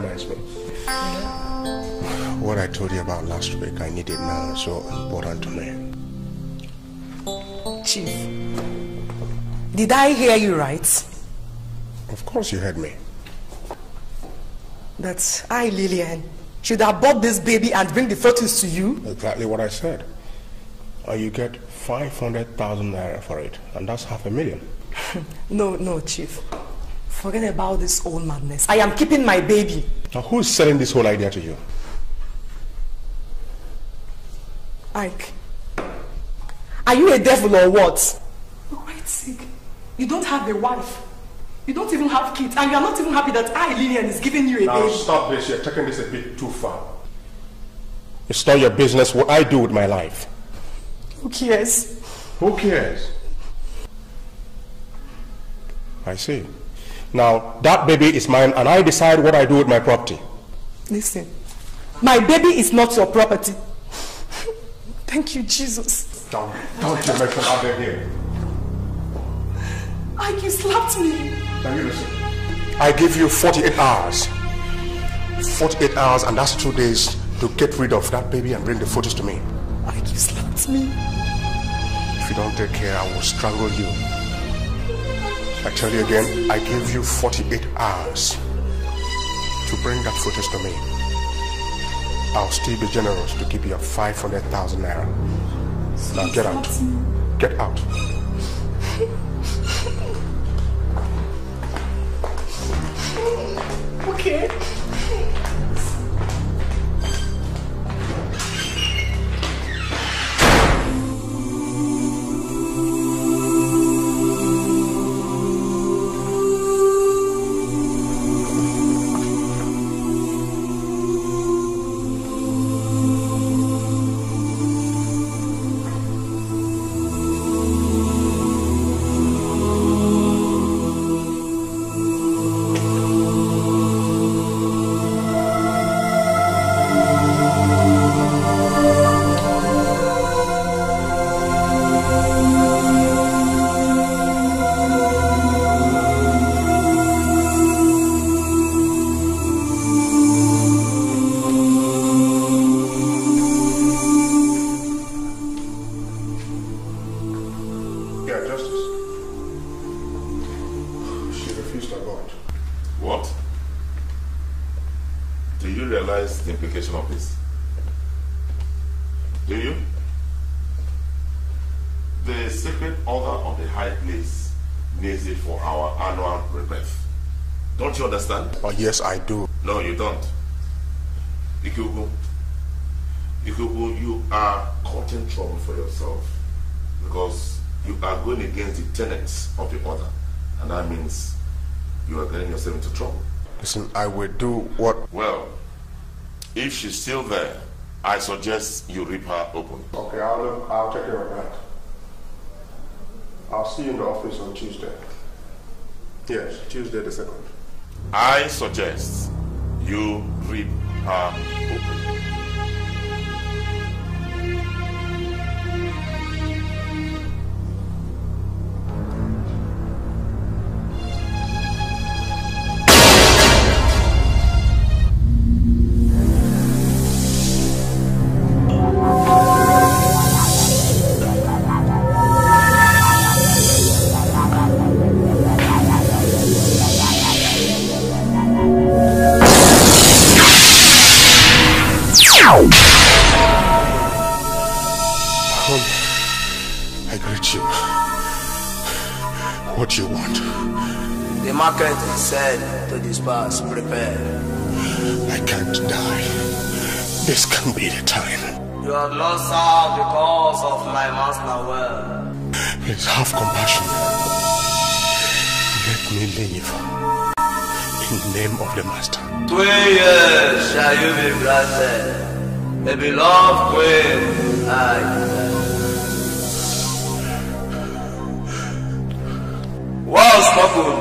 Now reminds me. What I told you about last week, I need it now. It's so important to me. Chief, did I hear you right? Of course you heard me. That I, Lillian, should bought this baby and bring the photos to you? Exactly what I said. You get 500,000 naira for it, and that's half a million. No, no, Chief. Forget about this old madness. I am keeping my baby. Now, who's selling this whole idea to you? Ike, are you a devil or what? For Christ's sake, you don't have a wife. You don't even have kids, and you are not even happy that I, Lillian, is giving you a Now, baby. stop this. You're taking this a bit too far. It's not your business what I do with my life. Who cares? Who cares? I see. Now, that baby is mine, and I decide what I do with my property. Listen, my baby is not your property. Thank you, Jesus. Don't, don't you mention other here. Ike, you slapped me. Now you listen. I give you 48 hours. 48 hours, and that's two days to get rid of that baby and bring the photos to me. Ike, you slapped me. If you don't take care, I will strangle you. I tell you again, I give you 48 hours to bring that footage to me. I'll still be generous to give you 500,000 naira. Now get out. Get out. Yes, I do. No, you don't. Ikubu, Ikubu, you are causing trouble for yourself because you are going against the tenets of the order, and that means you are getting yourself into trouble. Listen, I will do what. Well, if she's still there, I suggest you rip her open. Okay, I'll, um, I'll take care of that. I'll see you in the office on Tuesday. Yes, Tuesday the 2nd. I suggest you rip her open. Said to disperse. Prepare. I can't die. This can be the time. You have lost served the cause of my master well. Please have compassion. Let me live. In the name of the Master. Three years shall you be granted. A beloved queen, I. Once spoken,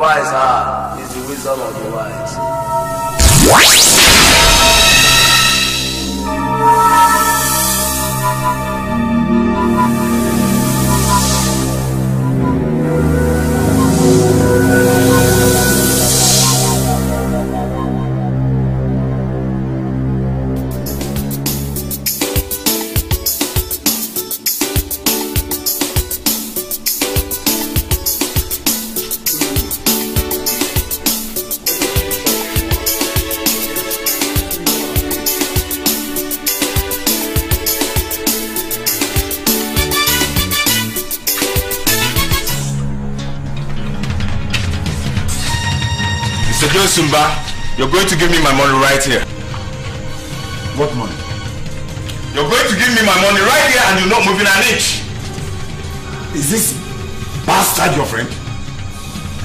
wise heart is the wisdom of the wise. Sumba, you're going to give me my money right here. What money? You're going to give me my money right here and you're not moving an inch. Is this bastard your friend?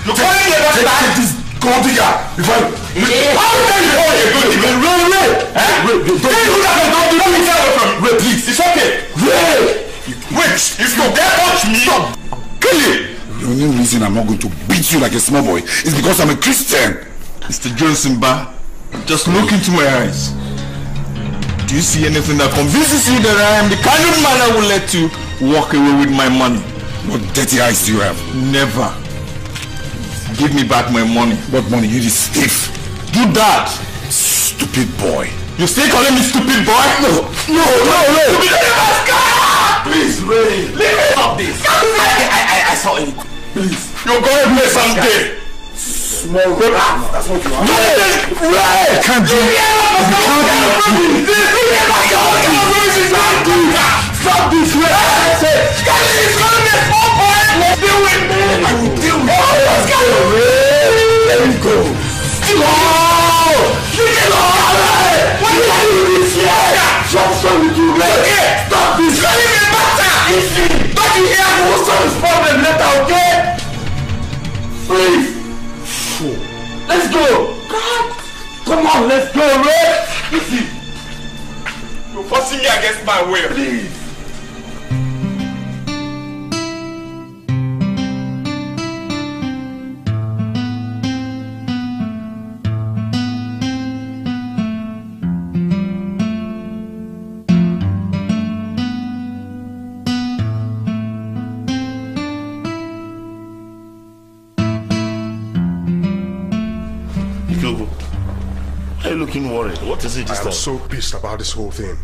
You're calling me a bastard? take this gold digger before you... How dare you call me a good digger? Ray, Ray! Eh? Ray, don't, Tell you that I'm not doing it away from Ray, please. It's okay. Ray! Wait, if you dare touch me, kill you. The only reason I'm not going to beat you like a small boy is because I'm a Christian. Mr. Johnson Ba, just look into my eyes. Do you see anything that convinces you that I am the kind of man that will let you walk away with my money? What dirty eyes do you have? Never. Give me back my money. What money? You this thief. Do that. Stupid boy. You still calling me stupid boy? No. No, no, no! Stupid! Please, Ray! Leave me stop this. I, I, I, I saw it. Please. You're going to play someday. Small Ray! That's what you are. Ray! Ray! Can't do it. Stop this way! Scarlett is calling on, let's go, Ray! Easy! You're forcing me against my will. Please! What is it I this am so pissed about this whole thing.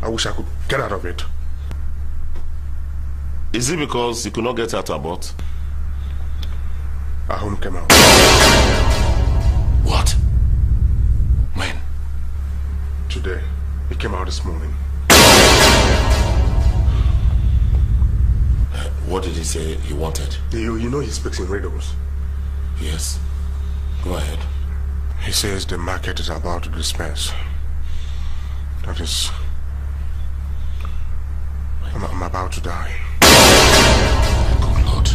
I wish I could get out of it. Is it because you could not get out to abort? Ahun came out. What? When? Today. He came out this morning. What did he say he wanted? You, you know he speaks in riddles. Yes. Go ahead. He says the market is about to disperse. That is... I'm, I'm about to die. Good Lord.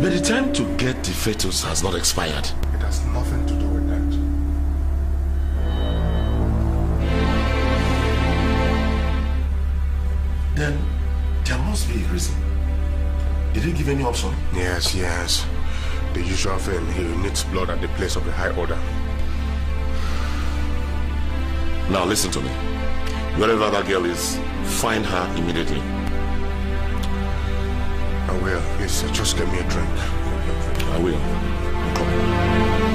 But the time to get the fetus has not expired. It has nothing to do with that. Then there must be a reason. Did he give any option? Yes, yes. The usual thing. He needs blood at the place of the high order. Now listen to me. Wherever that girl is, find her immediately. I will. Yes, just get me a drink. I will. Come.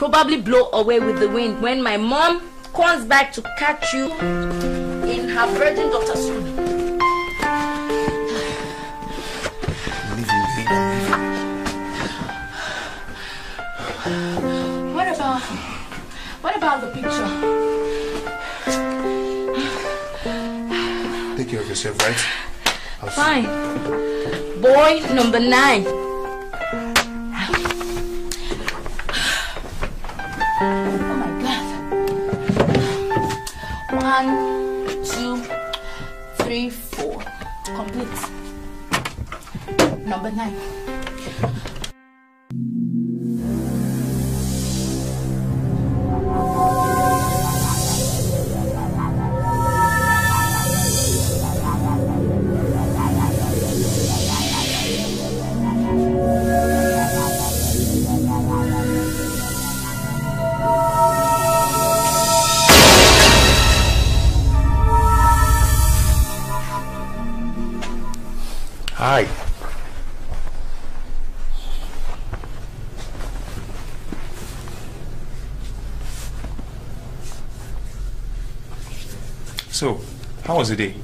Probably blow away with the wind when my mom comes back to catch you in her virgin daughter's room. What about what about the picture? Take care of yourself, right? I'll see. Fine. Boy number nine. Was the day?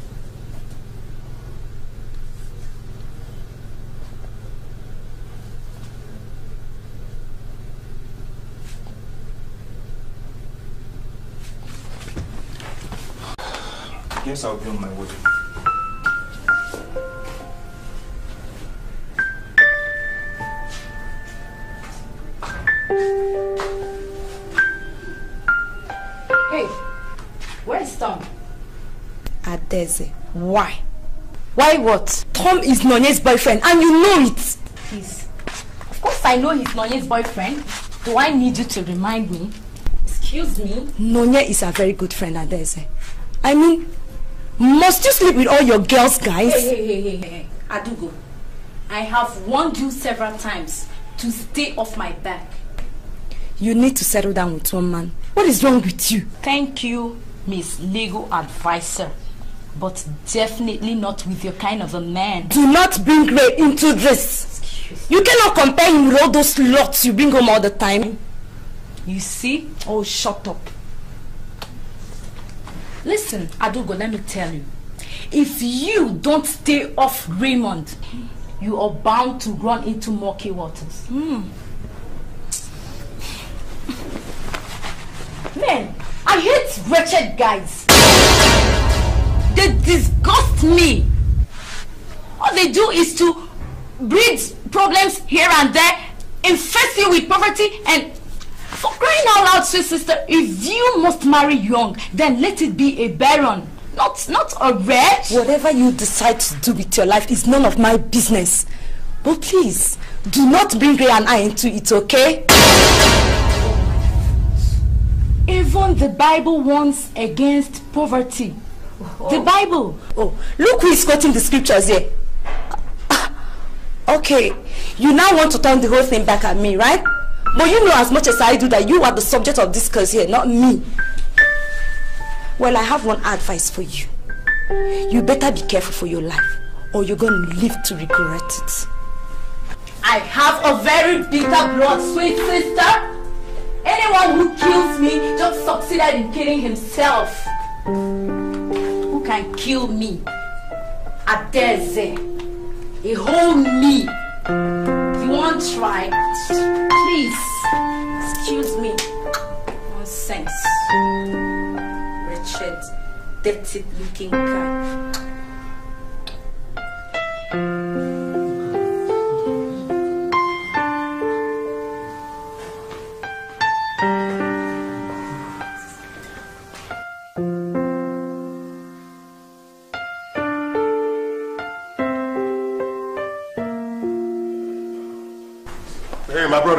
Guess I'll be on my why? Why what? Tom is Nonye's boyfriend and you know it. Please. Of course, I know he's Nonye's boyfriend. Do I need you to remind me? Excuse me. Nonye is a very good friend, Adeze. I mean, must you sleep with all your girls, guys? Hey, hey, hey, hey, hey. Adugo, I have warned you several times to stay off my back. You need to settle down with one man. What is wrong with you? Thank you, Miss Legal Advisor. But definitely not with your kind of a man. Do not bring Ray into this. You cannot compare him with all those lots you bring home all the time. You see? Oh, shut up. Listen, Adugo, let me tell you. If you don't stay off Raymond, you are bound to run into murky waters. Hmm. Man, I hate wretched guys. They disgust me. All they do is to breed problems here and there, infest you with poverty, and for crying out loud, sweet sister, if you must marry young, then let it be a baron, not not a wretch. Whatever you decide to do with your life is none of my business. But please, do not bring Ray and I into it, okay? Even the Bible warns against poverty. Oh. The Bible. Oh, look who is quoting the scriptures here. Okay, you now want to turn the whole thing back at me, right? But you know as much as I do that you are the subject of this curse here, not me. Well, I have one advice for you. You better be careful for your life, or you're going to live to regret it. I have a very bitter blood, sweet sister. Anyone who kills me just succeeded in killing himself. Can kill me? Adeze. A whole me. You won't try? Please. Excuse me. Nonsense. Wretched, dirty looking guy.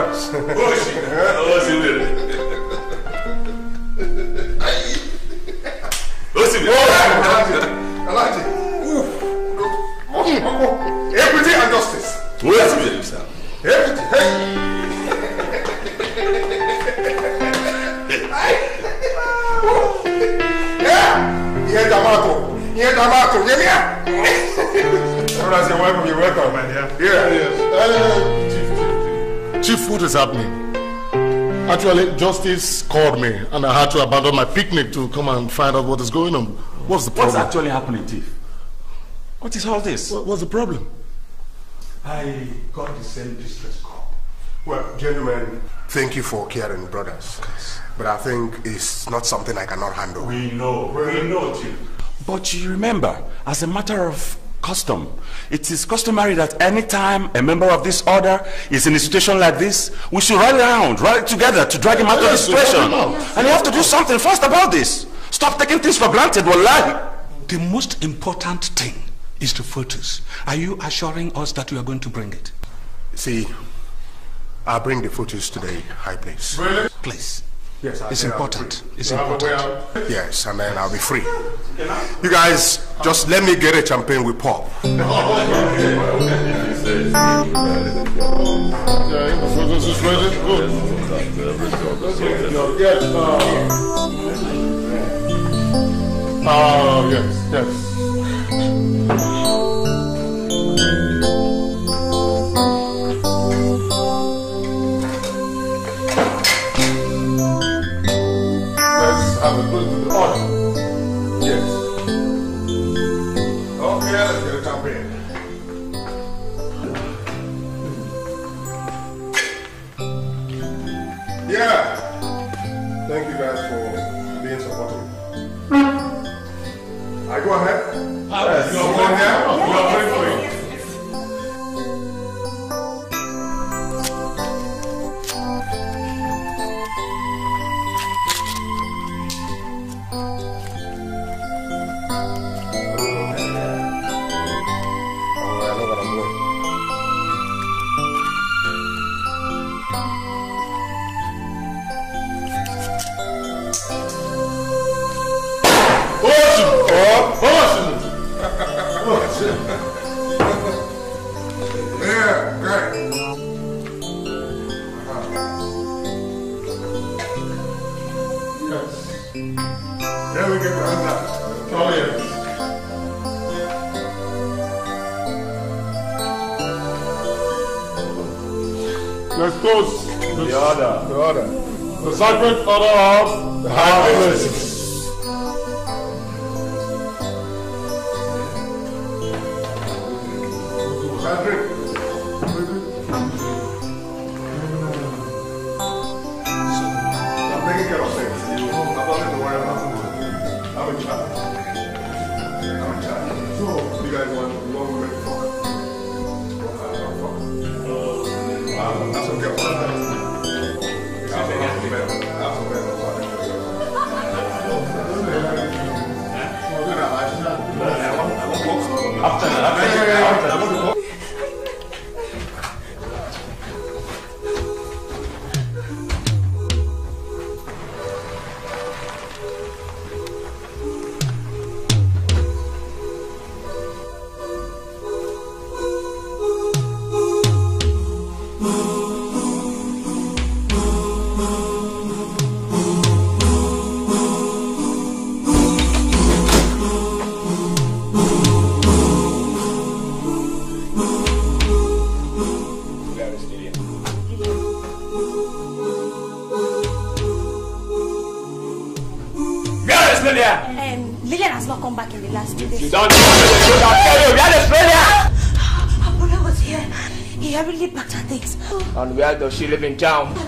Hey, my brothers. I like it. Equity and justice. Equity. Hey. Yeah. Here, Damato. Here, Damato. Hear me out. Brothers, you're welcome. You're welcome, man. Yeah. Here. Chief, Chief, Chief. Chief, what is happening? Actually, Justice called me and I had to abandon my picnic to come and find out what is going on. What's the problem? What's problem? actually happening, Chief? What is all this? What, what's the problem? I got the same distress call. Well, gentlemen, thank you for caring, brothers. But I think it's not something I cannot handle. We know, we know, Chief. But you remember, as a matter of custom, it is customary that any time a member of this order is in a situation like this, we should rally around, rally together to drag him out of the Yes, we drag situation. him out. And you have to do something fast about this. Stop taking things for granted, wallahi. The most important thing is the photos. Are you assuring us that you are going to bring it? See, I'll bring the photos to the high place. Really? Please. Yes, I It's think I'll be important. It's You have a way important. Yes, and then I'll be free. You guys, just let me get a champagne with Pop. Yeah, the a order. The order. The sacred order of the high. She live in town?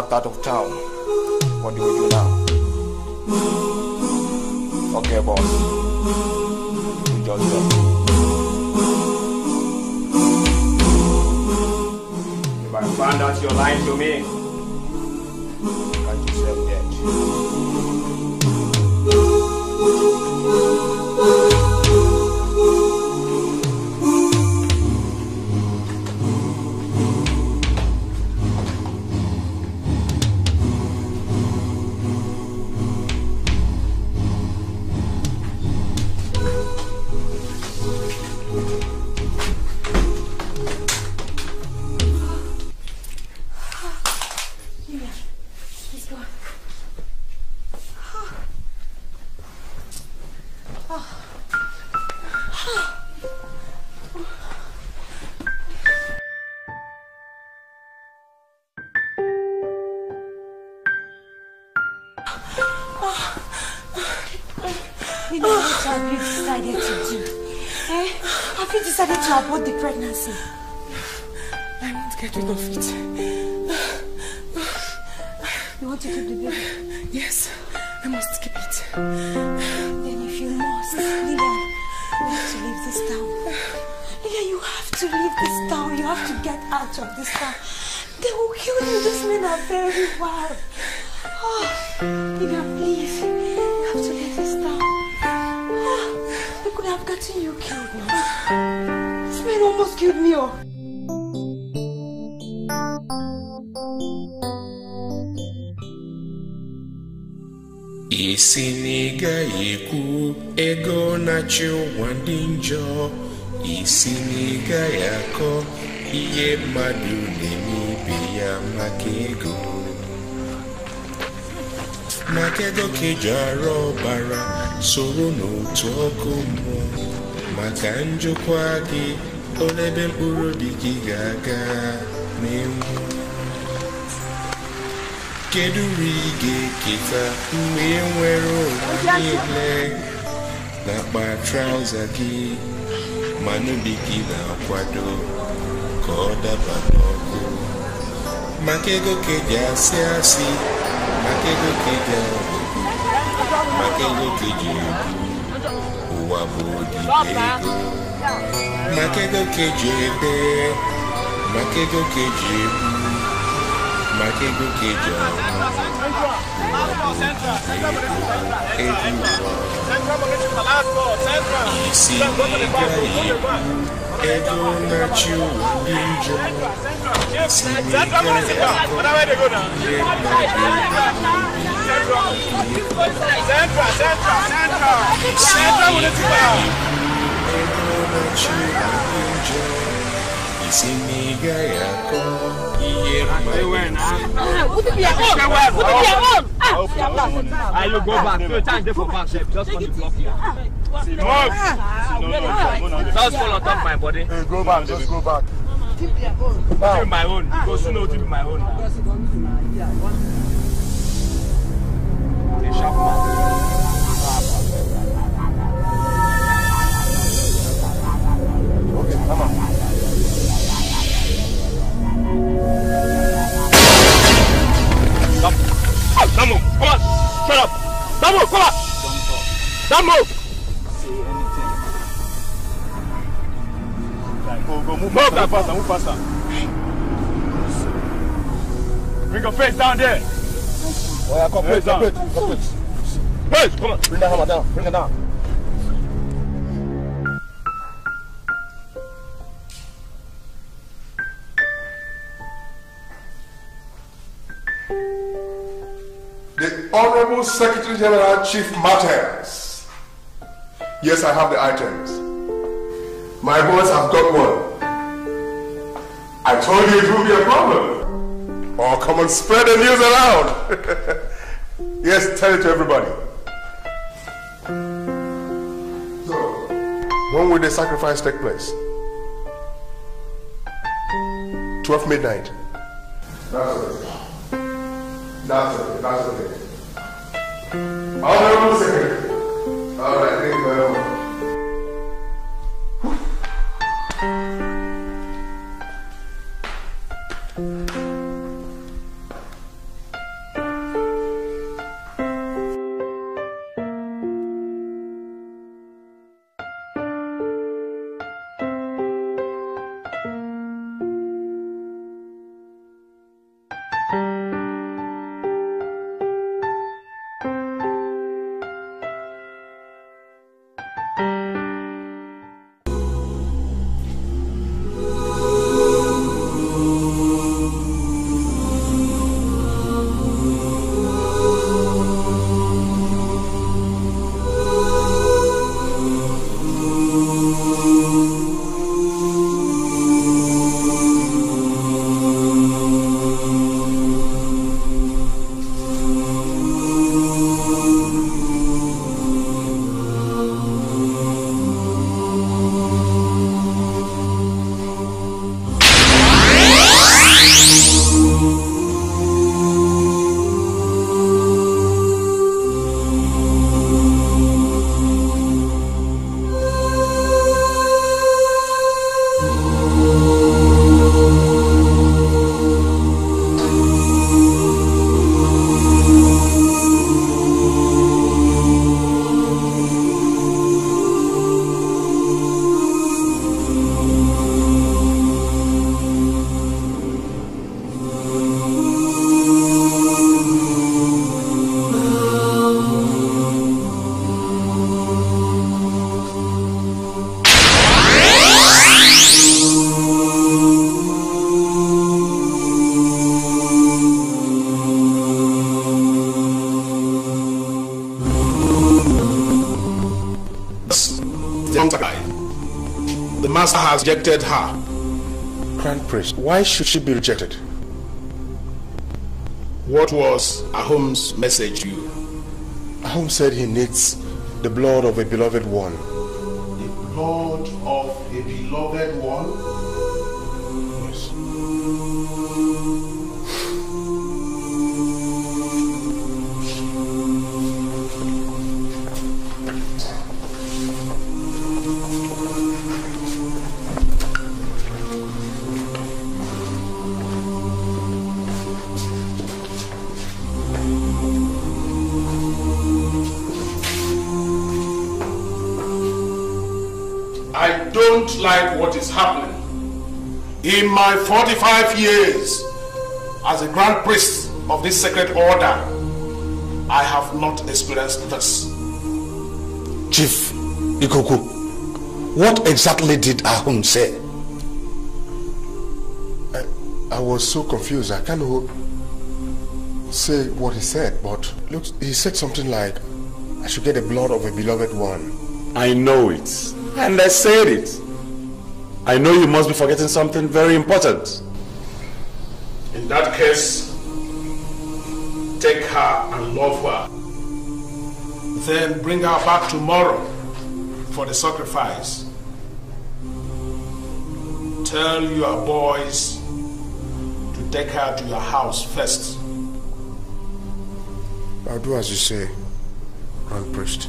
She abort the pregnancy? I won't get rid of it. You want to keep the baby? Yes, I must keep it. Then if you must, Lillian, you have to leave this town. Lillian, you have to leave this town. You have to get out of this town. They will kill you. These men are very wild. Oh, Lillian, please. You have to leave this town. Oh, they could have gotten you killed. Me. Oh. isi na ị gaghị ekwu ego na-achị ụwa ndị njọ isi na ị gaghị akọ ihe mmadụ na-eme ibe ya maka ego maka ego ka eji arụ ọbara soro n'otu ọkụ mmụọ maka njikwa gị olebe mkpụrụ obi gị ga-aga n'enwu kedu uru ị ga-eketa mgbe ị nwere ụwa niile? Na-akpa trauza gị ma n'obi gị na-akwado ka ọ daba n'ọkụ. Maka ego ka asị asị maka ego ka eji maka ego ka eji egbu ụwa bụ odibo ego. Makedo kejide, makedo keji, makedo keja. Isi gayi, ego nachi wabinjo. Sini kare ako, ye makedo. Central, central, central, central. Central, central. Ah, you go back. No time there for back, chef. Just want to block you. Move! Just fall on top my body. Hey, go back, just go back. Tip my own. Go no tip my own. A sharp Okay, come on. Stop. Oh, don't move. Come on. Shut up. Don't move. Come on. Don't move. Go, go, move, Move faster, move faster. Bring your face down there. Oh, yeah, cooperate, Face down. cooperate, cooperate. Face, come on. Bring that hammer down, bring it down. Honorable Secretary General Chief Matters. Yes, I have the items. My boys have got one. I told you it will be a problem. Oh, come on, spread the news around. yes, tell it to everybody. So, when will the sacrifice take place? 12 midnight. That's okay. That's okay. That's okay. Honorable Secretary. All right, thank you. Has rejected her. Grand Priest, why should she be rejected? What was Ahum's message to you? Ahum said he needs the blood of a beloved one. 45 years as a grand priest of this sacred order, I have not experienced this. Chief Ikoku, what exactly did Ahum say? I, I was so confused. I can't say what he said, but look, he said something like, I should get the blood of a beloved one. I know it. And I said it. I know you must be forgetting something very important. Back tomorrow for the sacrifice. Tell your boys to take her to your house first. I'll do as you say, Grand Priest.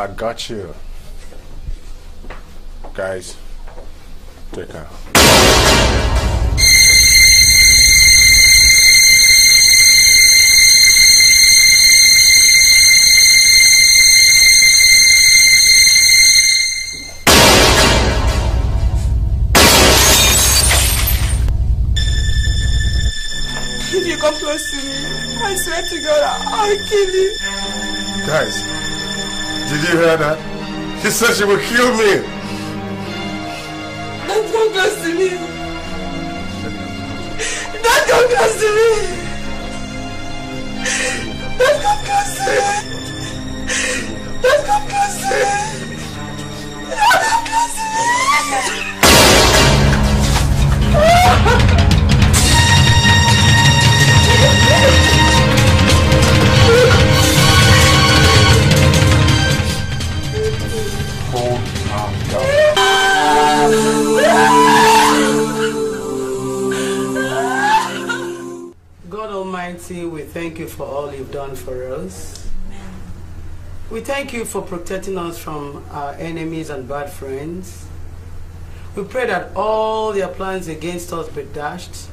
I got you. For protecting us from our enemies and bad friends. We pray that all their plans against us be dashed.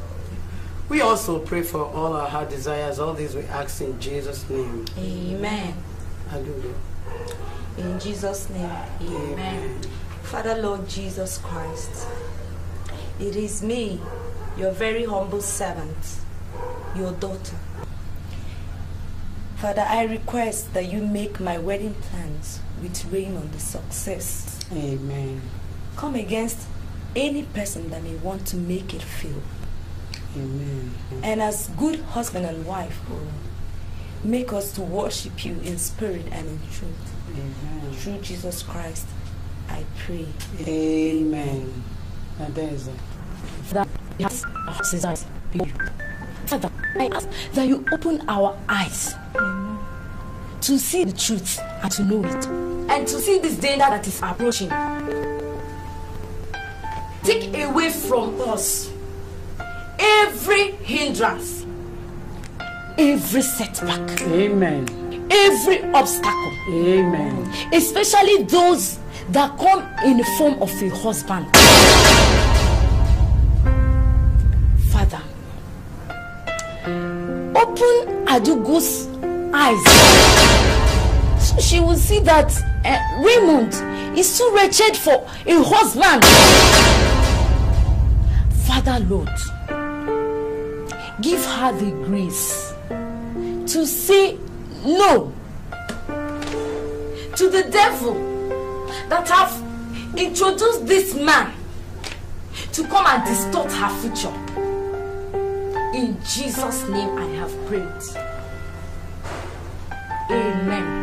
We also pray for all our heart desires. All these we ask in Jesus' name. Amen. Hallelujah. In Jesus' name, amen. Father Lord Jesus Christ, it is me, your very humble servant, your daughter. Father, I request that you make my wedding plans on the success. Amen. Come against any person that may want to make it fail. Amen. And as good husband and wife, oh, make us to worship you in spirit and in truth. Amen. Through Jesus Christ, I pray. Amen. And there is a that yes, eyes. Father, I ask that you open our eyes to see the truth and to know it, and to see this danger that is approaching. Take away from us every hindrance, every setback, Amen. every obstacle, Amen. especially those that come in the form of a husband. Father, open Adugo's eyes she will see that uh, Raymond is too wretched for a husband. Father Lord, give her the grace to say no to the devil that have introduced this man to come and distort her future. In Jesus' name I have prayed. Amen.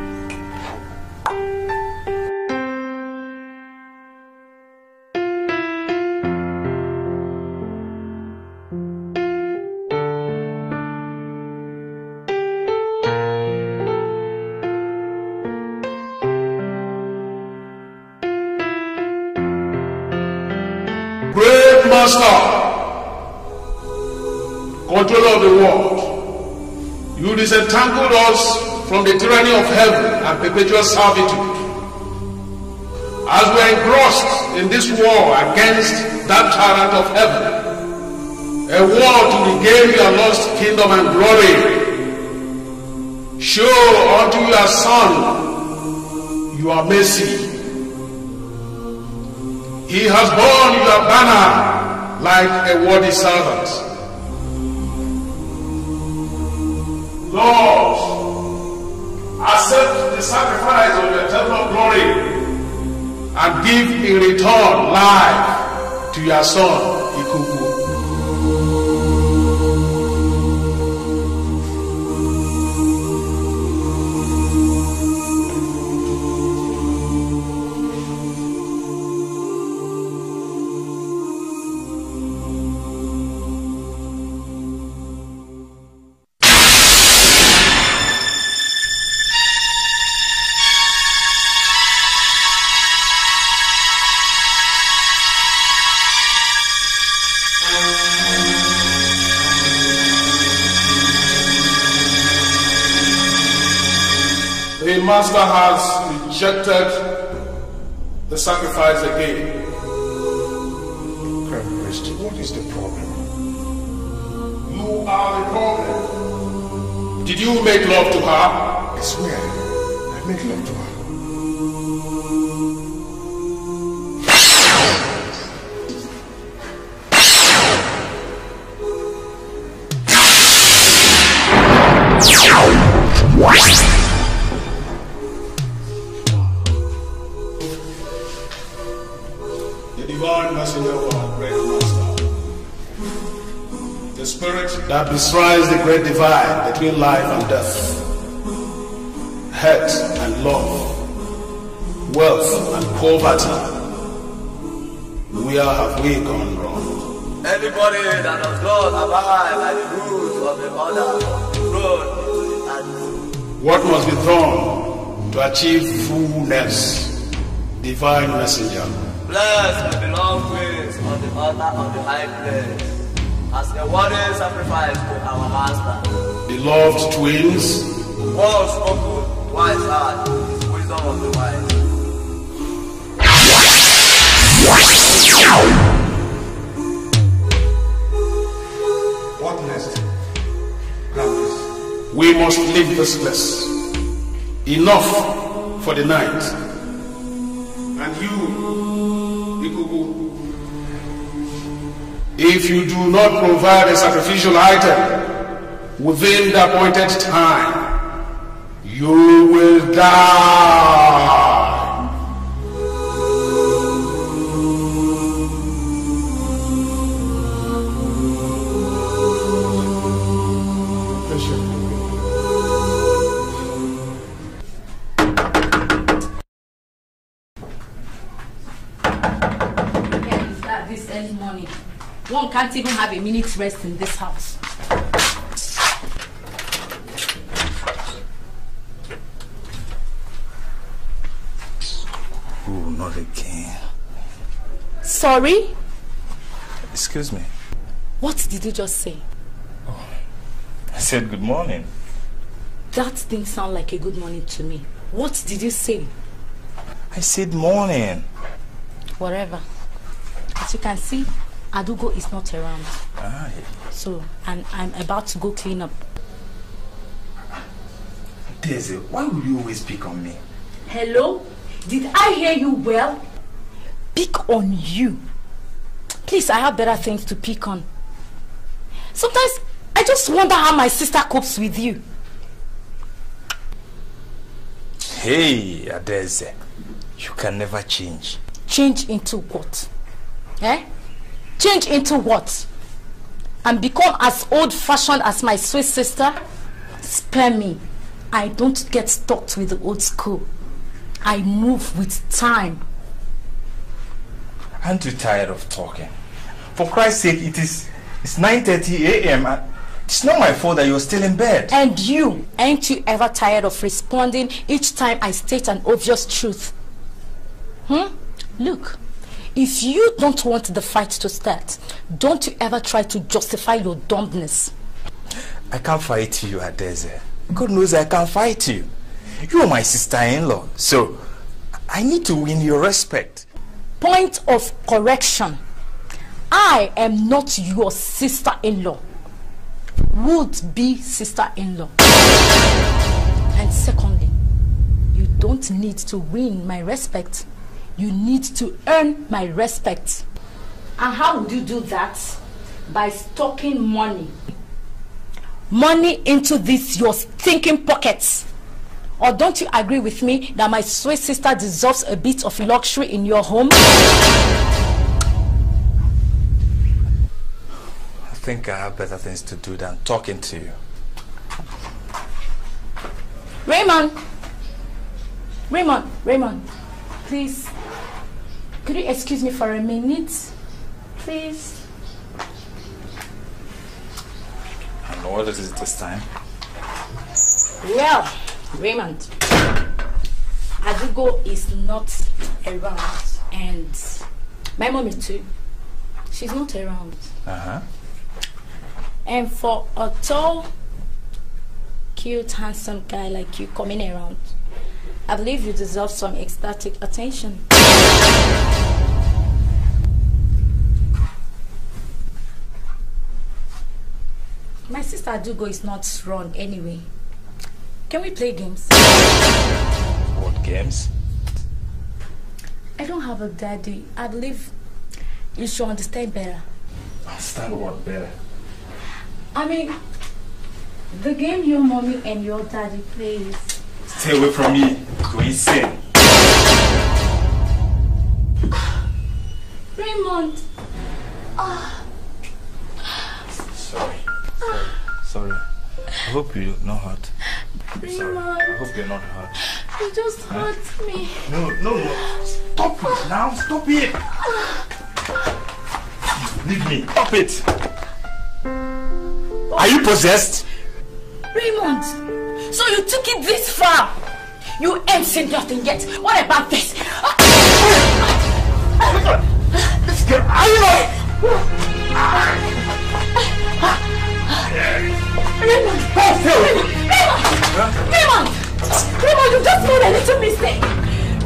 Disentangled us from the tyranny of heaven and perpetual servitude. As we are engrossed in this war against that tyrant of heaven, a war to regain your lost kingdom and glory, show unto your Son your mercy. He has borne your banner like a worthy servant. Lord, accept the sacrifice of your eternal glory and give in return life to your son, the again. Priest, what is the problem? You are the problem. Did you make love to her? Great divide between life and death, hate and love, wealth and poverty. Where have we gone wrong? Anybody that does not abide by the rules of the order, hand. What must be done to achieve fullness? Divine messenger. Bless the beloved queens on the altar of the high place, as a worthy sacrifice to our master. Beloved twins, Once spoken, twice heard, is wisdom of the wise. What next? Grand we must leave this place. Enough for the night. And you, Ikuku, if you do not provide a sacrificial item within the appointed time, you will die. One can't even have a minute's rest in this house. Oh, not again. Sorry? Excuse me. What did you just say? Oh, I said good morning. That didn't sound like a good morning to me. What did you say? I said morning. Whatever. As you can see, Adugo is not around. Ah, So, and I'm about to go clean up. Daisy, why will you always pick on me? Hello? Did I hear you well? Pick on you. Please, I have better things to pick on. Sometimes I just wonder how my sister copes with you. Hey, Adeze, you can never change. Change into what? Eh? Change into what? And become as old fashioned as my sweet sister? Spare me. I don't get stuck with the old school. I move with time. Aren't you tired of talking? For Christ's sake, it is it's 9:30 a.m. It's not my fault that you're still in bed. And you, ain't you ever tired of responding each time I state an obvious truth? Hmm? Look, if you don't want the fight to start, don't you ever try to justify your dumbness. I can't fight you, Adeze. God knows I can't fight you. You are my sister-in-law, so I need to win your respect. Point of correction. I am not your sister-in-law. Would be sister-in-law. And secondly, you don't need to win my respect. You need to earn my respect. And how would you do that? By stocking money. Money into this your stinking pockets. Or don't you agree with me that my sweet sister deserves a bit of luxury in your home? I think I have better things to do than talking to you. Raymond! Raymond, Raymond, please. Could you excuse me for a minute? Please. I know what it is this time. Well, Raymond, Adugo is not around and my mommy too. She's not around. Uh-huh. And for a tall, cute, handsome guy like you coming around, I believe you deserve some ecstatic attention. My sister Adugo is not wrong anyway. Can we play games? What games? I don't have a daddy. I believe you should understand better. Understand what better? I mean, the game your mommy and your daddy plays. Stay away from me. Go insane. Raymond! Ah, Sorry. Sorry. Sorry. I hope you're not hurt. Sorry. I hope you're not hurt. you just hurt me. No, no, no. Stop it now. Stop it. Leave me. Stop it. Are you possessed? Raymond, so you took it this far? You ain't seen nothing yet. What about this? This girl, are you not? Raymond! Raymond! Raymond! Raymond! You just made a little mistake!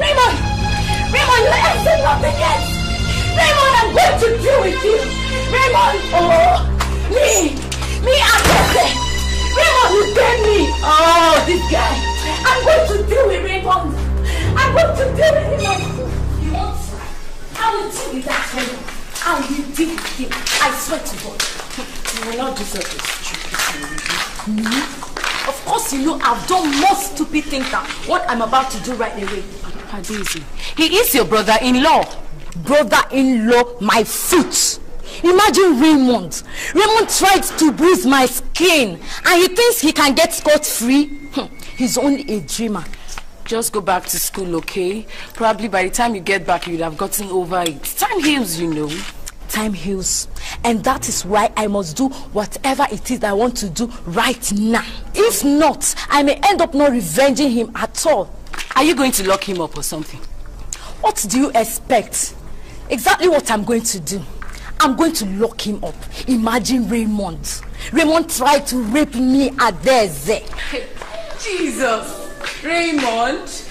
Raymond! Raymond, you ain't seen nothing yet! Raymond, I'm going to deal with you! Raymond! Oh! Me! Me, I'm! Raymond, you get me! Oh, this guy! I'm going to deal with Raymond! I'm going to deal with him! You want I will deal with that Raymond! I will deal with him! I swear to God! You will not such a stupid thing. Me? Hmm? Of course you know I've done more stupid things than what I'm about to do right away. He is your brother-in-law. Brother-in-law, my foot. Imagine Raymond. Raymond tried to bruise my skin and he thinks he can get scot-free. Hmm, He's only a dreamer. Just go back to school, okay? Probably by the time you get back, you'd have gotten over it. Time heals, you know. Time heals. And that is why I must do whatever it is I want to do right now. If not, I may end up not revenging him at all. Are you going to lock him up or something? What do you expect? Exactly what I'm going to do. I'm going to lock him up. Imagine Raymond. Raymond tried to rape me Adeze. Jesus! Raymond!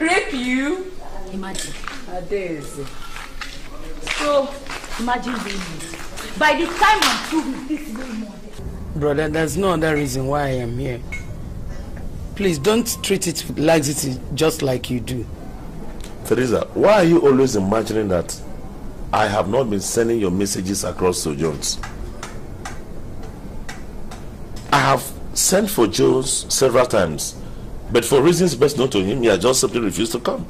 Rape you? Imagine. Adeze. So, imagine Raymond. By the time I'm through with this Raymond, Brother, there's no other reason why I am here. Please don't treat it with laxity just like you do. Teresa, why are you always imagining that I have not been sending your messages across to Jones? I have sent for Jones several times, but for reasons best known to him, he has just simply refused to come.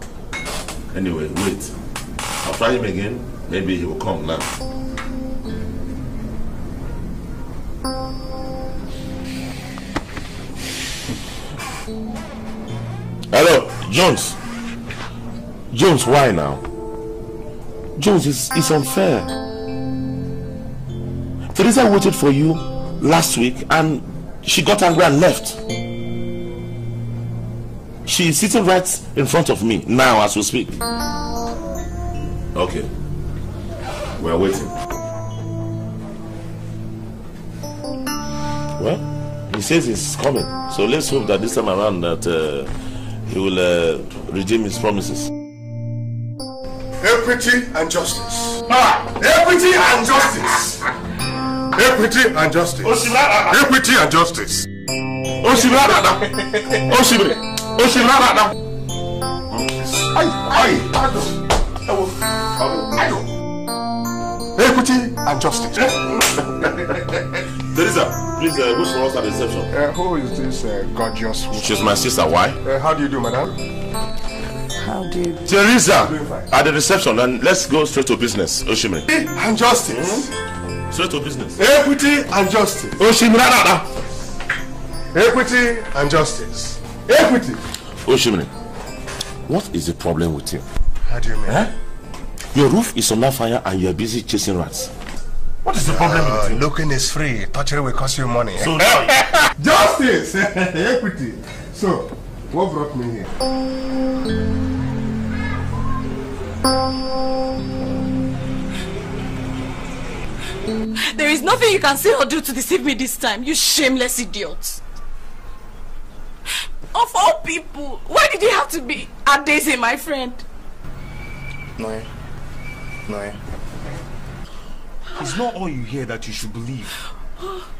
Anyway, wait. I'll try him again. Maybe he will come now. Hello, Jones. Jones, why now? Jones, it's, it's unfair. Teresa waited for you last week and she got angry and left. She is sitting right in front of me now as we speak. Okay. We are waiting. Well, he says he's coming. So let's hope that this time around that uh, he will uh, redeem his promises. Equity and justice. Equity and justice. Equity and justice. Equity and justice. Oshimara Oshimiri. Oshimara Aye, Equity and justice. Teresa, please, uh, which was at the reception? Uh, who is this uh, gorgeous woman? She's my sister. Why? Uh, how do you do, madam? How do you... Teresa, at the reception, and let's go straight to business. Oshimiri. And justice. Straight to business. Equity and justice. Oshimiri. Equity and justice. Equity. Oshimiri, what is the problem with you? How do you mean? Huh? Your roof is on fire and you are busy chasing rats. What is the problem Uh, with you? looking is free. Touching will cost you money. So now, justice. Equity. So, what brought me here? There is nothing you can say or do to deceive me this time, you shameless idiot. Of all people, why did you have to be Adeze, my friend? Noe. Noe. It's not all you hear that you should believe.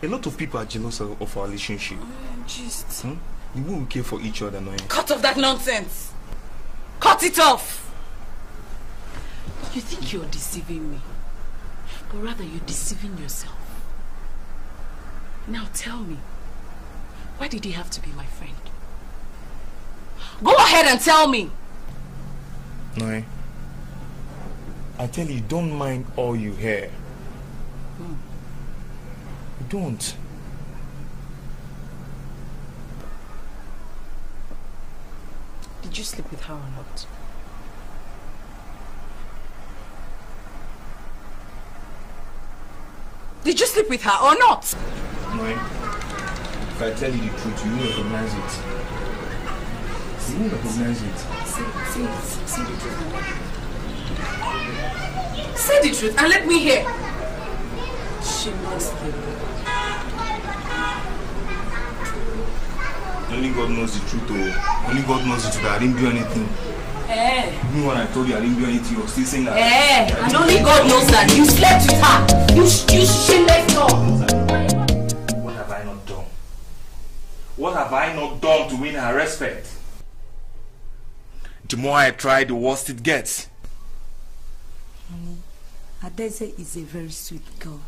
A lot of people are jealous of, of our relationship. Just Hmm? The way we care for each other, Noe. cut off that nonsense. Cut it off. You think you're deceiving me, but rather you're deceiving yourself. Now tell me, why did he have to be my friend? Go ahead and tell me. Noe. Eh? I tell you, don't mind all you hear. Hmm. Don't. Did you sleep with her or not? Did you sleep with her or not? Noe. If I tell you the truth, you will recognize it. You will recognize it. Say, say, say the truth. Say the truth and let me hear. She must be. Only God knows the truth, oh. Only God knows the truth. I didn't do anything. Eh, Even when I told you I didn't do anything, you're still saying that. eh, and only God knows that you slept with her. You, you shameless dog. What have I not done? What have I not done to win her respect? The more I try, the worse it gets. Honey, Adeze is a very sweet girl.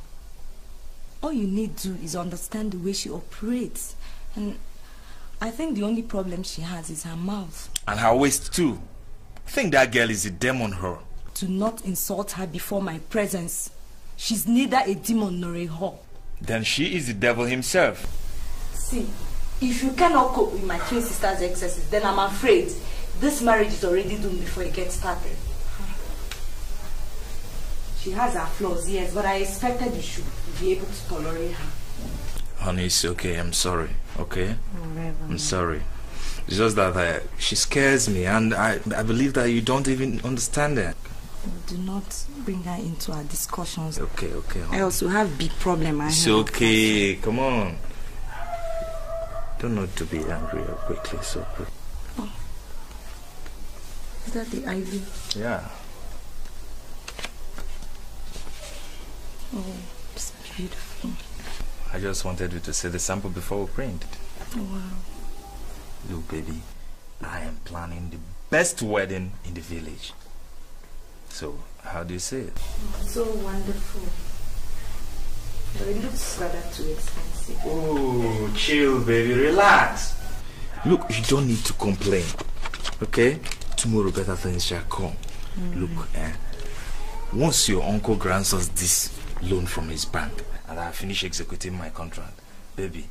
All you need to do is understand the way she operates. And I think the only problem she has is her mouth. And her waist too. I think that girl is a demon her. Do not insult her before my presence. She's neither a demon nor a whore. Then she is the devil himself. See, if you cannot cope with my twin sister's excesses, then I'm afraid this marriage is already doomed before it gets started. She has her flaws, yes, but I expected you should be able to tolerate her. Honey, it's okay. I'm sorry. Okay? Whatever. I'm sorry. It's just that I, she scares me, and I, I believe that you don't even understand her. Do not bring her into our discussions. Okay, okay. I also have big problem. I It's have. okay. Come on. Don't need to be angry quickly, so quick. Oh. Is that the ivy? Yeah. Oh, it's beautiful. I just wanted you to see the sample before we print. Oh, wow. Look, baby, I am planning the best wedding in the village. So, how do you say it? So wonderful. But it looks rather too expensive. Oh, chill, baby, relax. Look, you don't need to complain. Okay? Tomorrow better things shall come. Mm. Look, eh? Once your uncle grants us this loan from his bank and I finish executing my contract, baby,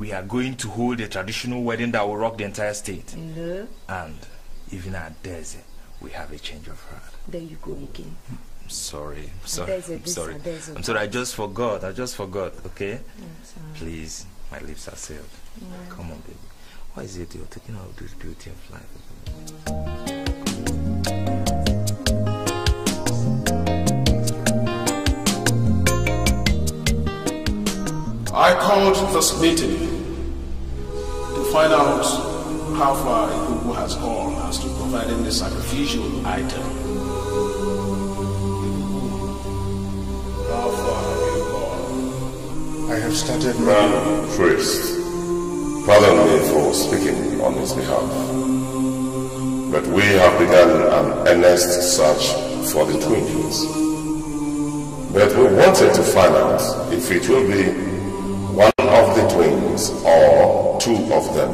we are going to hold a traditional wedding that will rock the entire state. No. And even Adeze, we have a change of heart. There you go again. I'm sorry. I'm sorry. Adeze I'm sorry. Adeze I'm sorry. I just forgot. I just forgot. Okay? Mm. Please, my lips are sealed. Yeah. Come on, baby. Why is it you're taking out this beauty of life? I called this meeting to find out how far Ikubu has gone as to providing the sacrificial item. How far have you gone? I have started Man, priest, pardon me for speaking on his behalf. But we have begun an earnest search for the twins. But we wanted to find out if it will be one of the twins or two of them.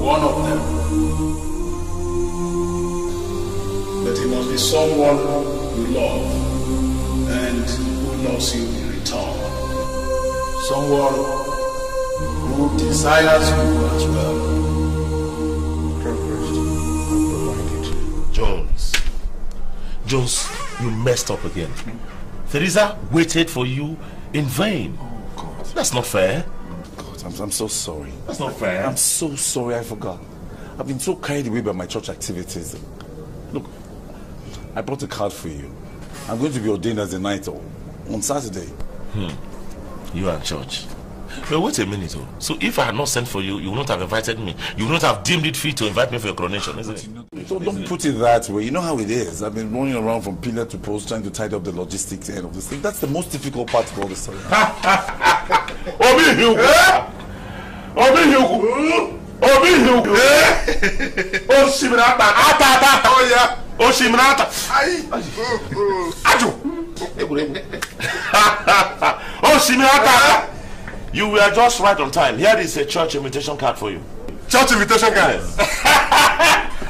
One of them. But he must be someone you love and who loves you in return. Someone who desires you as well. Jones. Jones, you messed up again. Teresa waited for you in vain. That's not fair. God, I'm, I'm so sorry. That's not fair. I'm so sorry, I forgot. I've been so carried away by my church activities. Look, I brought a card for you. I'm going to be ordained as a knight on Saturday. Hmm. You are church. But wait a minute, oh. So if I had not sent for you, you would not have invited me. You would not have deemed it fit to invite me for your coronation, isn't it? So don't put it that way. You know how it is. I've been running around from pillar to post trying to tidy up the logistics end of this thing. That's the most difficult part of all this. Obi Hugo! Obi Hugo! Obi Hugo! Osimiri ata ata ata! Oya! Osimiri ata! Ajo! Osimiri ata! You were just right on time. Here is a church invitation card for you. Church invitation card?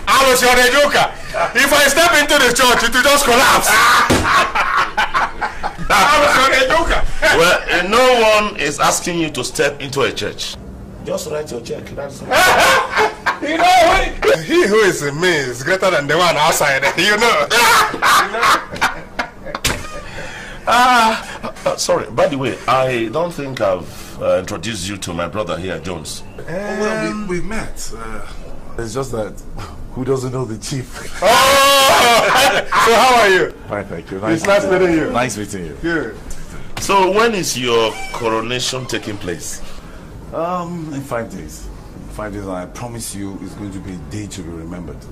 I was your joker. If I step into the church, it will just collapse. I was your joker. well, uh, no one is asking you to step into a church. Just write your check. That's all. You know, he who is in me is greater than the one outside. You know. Ah, uh, sorry. By the way, I don't think I've uh, introduced you to my brother here, Jones. Oh, well, we, we met. Uh, it's just that who doesn't know the chief? Oh! so how are you? Fine, thank you. It's nice meeting you. Nice meeting you. Good. So when is your coronation taking place? Um, in five days. In five days, and I promise you, it's going to be a day to be remembered.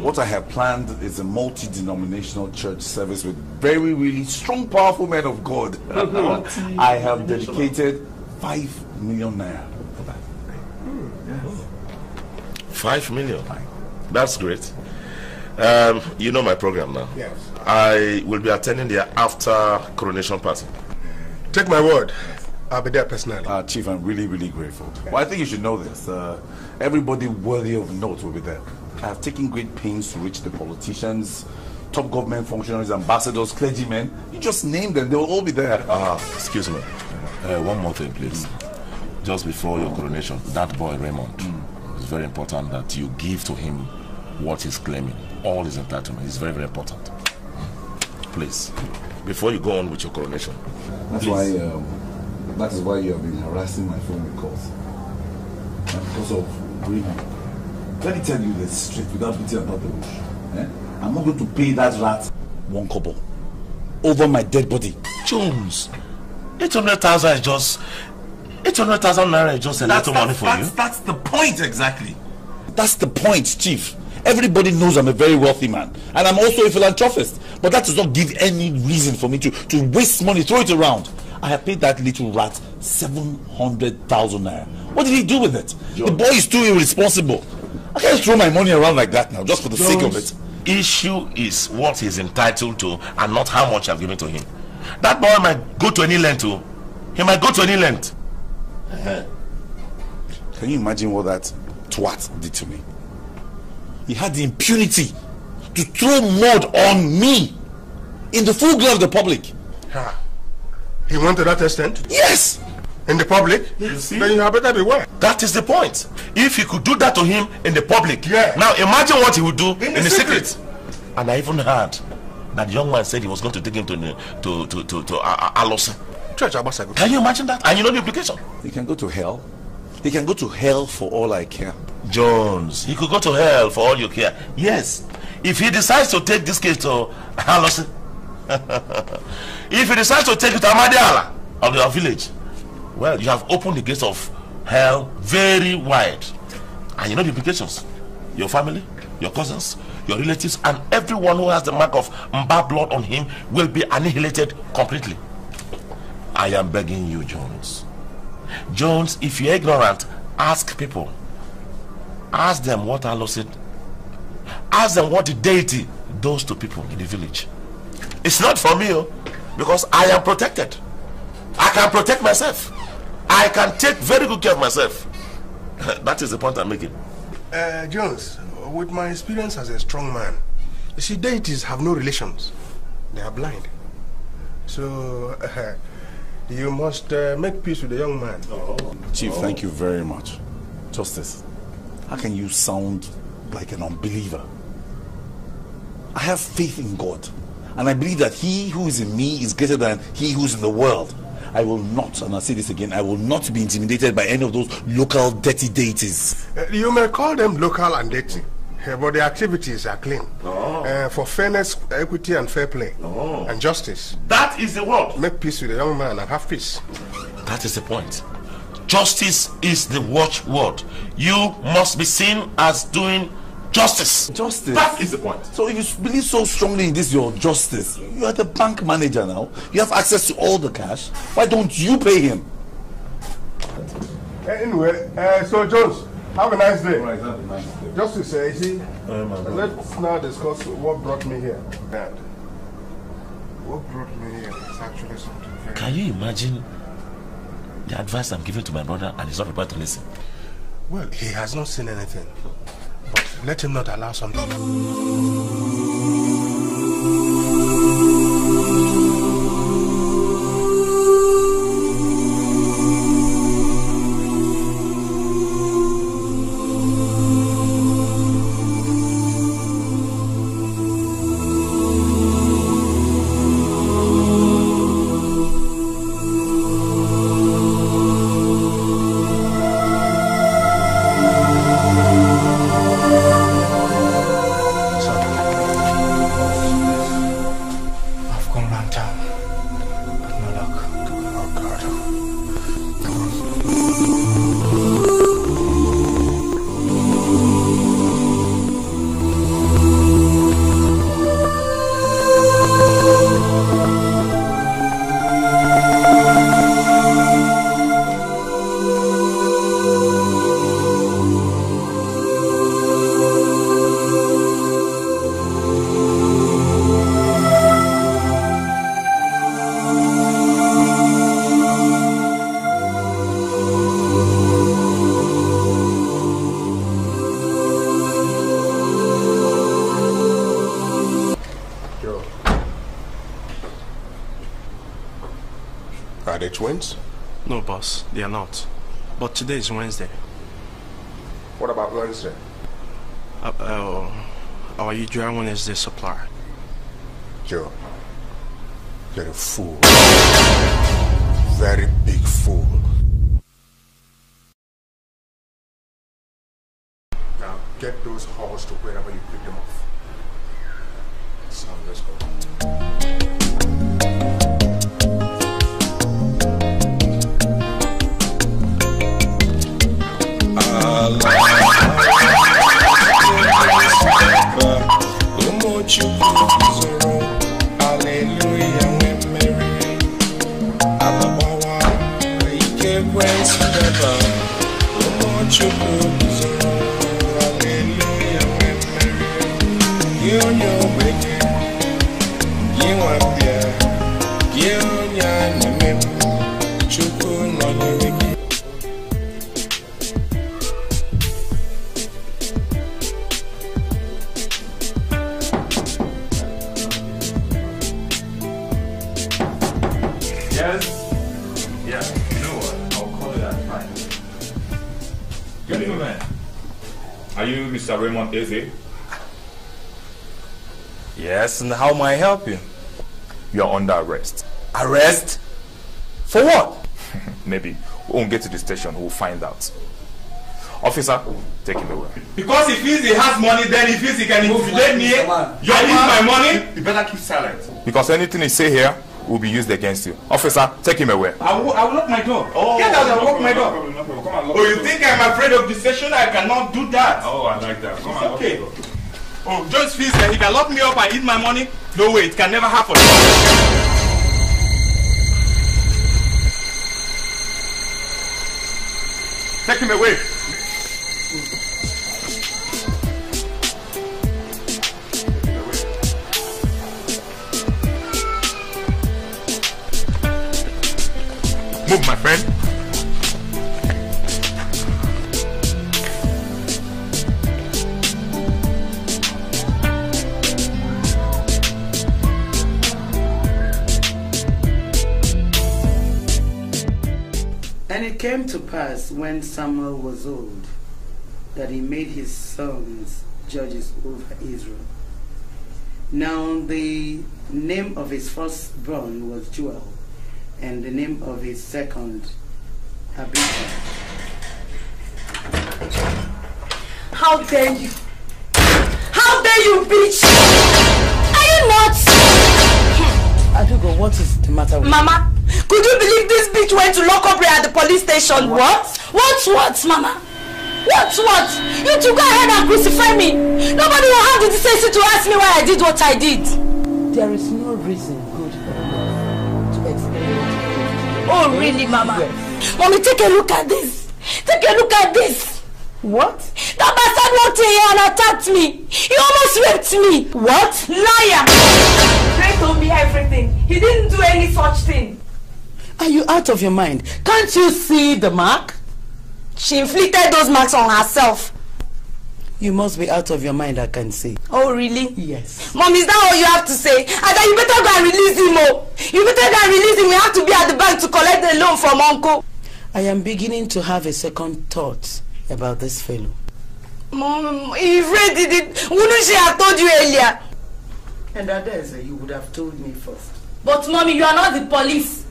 What I have planned is a multi-denominational church service with very, really strong, powerful men of God. I have dedicated five million naira for that. Five million. That's great. Um, you know my program now. Yes. I will be attending the after coronation party. Take my word. I'll be there personally. Uh, Chief, I'm really, really grateful. Well, I think you should know this. Uh, everybody worthy of note will be there. I have taken great pains to reach the politicians, top government functionaries, ambassadors, clergymen. You just name them, they will all be there. Ah, excuse me. Uh, one more thing, please. Just before your coronation, that boy Raymond, it's very important that you give to him what he's claiming, all his entitlement. is very, very important. Please, before you go on with your coronation. That's please. why, um, that is why you have been harassing my phone calls. And because of Raymond. Let me tell you this straight without beating about the bush. Eh? I'm not going to pay that rat one kobo over my dead body. Jones, 800,000 is just 800,000 naira is just a That's- little money for that's- you. That's the point exactly. That's the point, Chief. Everybody knows I'm a very wealthy man, and I'm also a philanthropist. But that does not give any reason for me to, to waste money, throw it around. I have paid that little rat 700,000 naira. What did he do with it? The boy is too irresponsible. I can't throw my money around like that now, just for the sake of it. Issue is what he's entitled to and not how much I've given to him. That boy might go to any length to. He might go to any length. Uh-huh. Can you imagine what that twat did to me? He had the impunity to throw mud on me in the full glare of the public. Ha. He went to that extent? Yes! In the public? You see? Then you had better beware. That is the point. If he could do that to him in the public, now imagine what he would do in, the the secret. secret. And I even heard that young man said he was going to take him to to to to, to uh, uh, Alosa. Church Abasago. Can you imagine that? And you know the implication. He can go to hell. He can go to hell for all I care. Jones, he could go to hell for all you care. Yes, if he decides to take this case to Alosa, if he decides to take it to Amadiala of your village, well, you have opened the gates of hell very wide. And you know the implications. Your family, your cousins, your relatives, and everyone who has the mark of Mba blood on him will be annihilated completely. I am begging you, Jones. Jones, if you're ignorant, ask people. Ask them what Allah said. Ask them what the deity does to people in the village. It's not for me, oh, because I am protected. I can protect myself. I can take very good care of myself. that is the point I'm making. Uh, Jones, with my experience as a strong man, you see, deities have no relations. They are blind. So, uh, you must uh, make peace with the young man. Chief, thank you very much. Justice, how can you sound like an unbeliever? I have faith in God, and I believe that he who is in me is greater than he who is in the world. I will not, and I'll say this again, I will not be intimidated by any of those local dirty deities. Uh, you may call them local and dirty, uh, but the activities are clean. Uh, for fairness, equity, and fair play, and justice. That is the word. Make peace with the young man and have peace. That is the point. justice is the watchword. You must be seen as doing justice. Justice. That is the point. So if you believe so strongly in this your justice, you are the bank manager now. You have access to all the cash. Why don't you pay him? Anyway, uh, so Jones, have a nice day. Have a Just to say, see, let's now discuss what brought me here. Dad, what brought me here is actually something very... Can you imagine the advice I'm giving to my brother and he's not prepared to listen? Well, he has not seen anything. But let him not allow something. No, boss, they are not. But today is Wednesday. What about Wednesday? Uh, uh, our usual Wednesday supplier. Joe, you're a fool. Very big fool. Help you? You're under arrest. Arrest? For what? Maybe. We won't get to the station. We'll find out. Officer, take him away. Because he feels he has money, then he feels he can intimidate me. You need my money? You better keep silent. Because anything he say here will be used against you. Officer, take him away. I will, I will lock my door. Oh, Get out and lock my door. Oh, you think I'm afraid of the station? I cannot do that. Oh, I like that. Come It's okay. Oh, Jones feels that he can lock me up and eat my money. No way, it can never happen. Take him away. When Samuel was old that he made his sons judges over Israel. Now the name of his firstborn was Joel, and the name of his second Abijah. How dare you? How dare you, bitch? Are you nuts? Hmm. Adugo, what is the matter with Mama, could Could you believe this bitch went to lock up Ray at the police station? What? What, what, mama? What, what? You two go ahead and crucify me. Nobody will have the decency to ask me why I did what I did. There is no reason good enough to explain what you did. Oh, really, mama? Mommy, take a look at this. Take a look at this. What? That bastard walked in here and attacked me. He almost raped me. What? Liar! Ray told me everything. He didn't do any such thing. Are you out of your mind? Can't you see the mark? She inflicted those marks on herself. You must be out of your mind, I can see. Oh, really? Yes. Mom, is that all you have to say? I thought you better go and release him, oh. You better go and release him. We have to be at the bank to collect the loan from uncle. I am beginning to have a second thought about this fellow. Mom, if Ray did it, wouldn't she have told you earlier? And Adeze, you would have told me first. But mommy, you are not the police.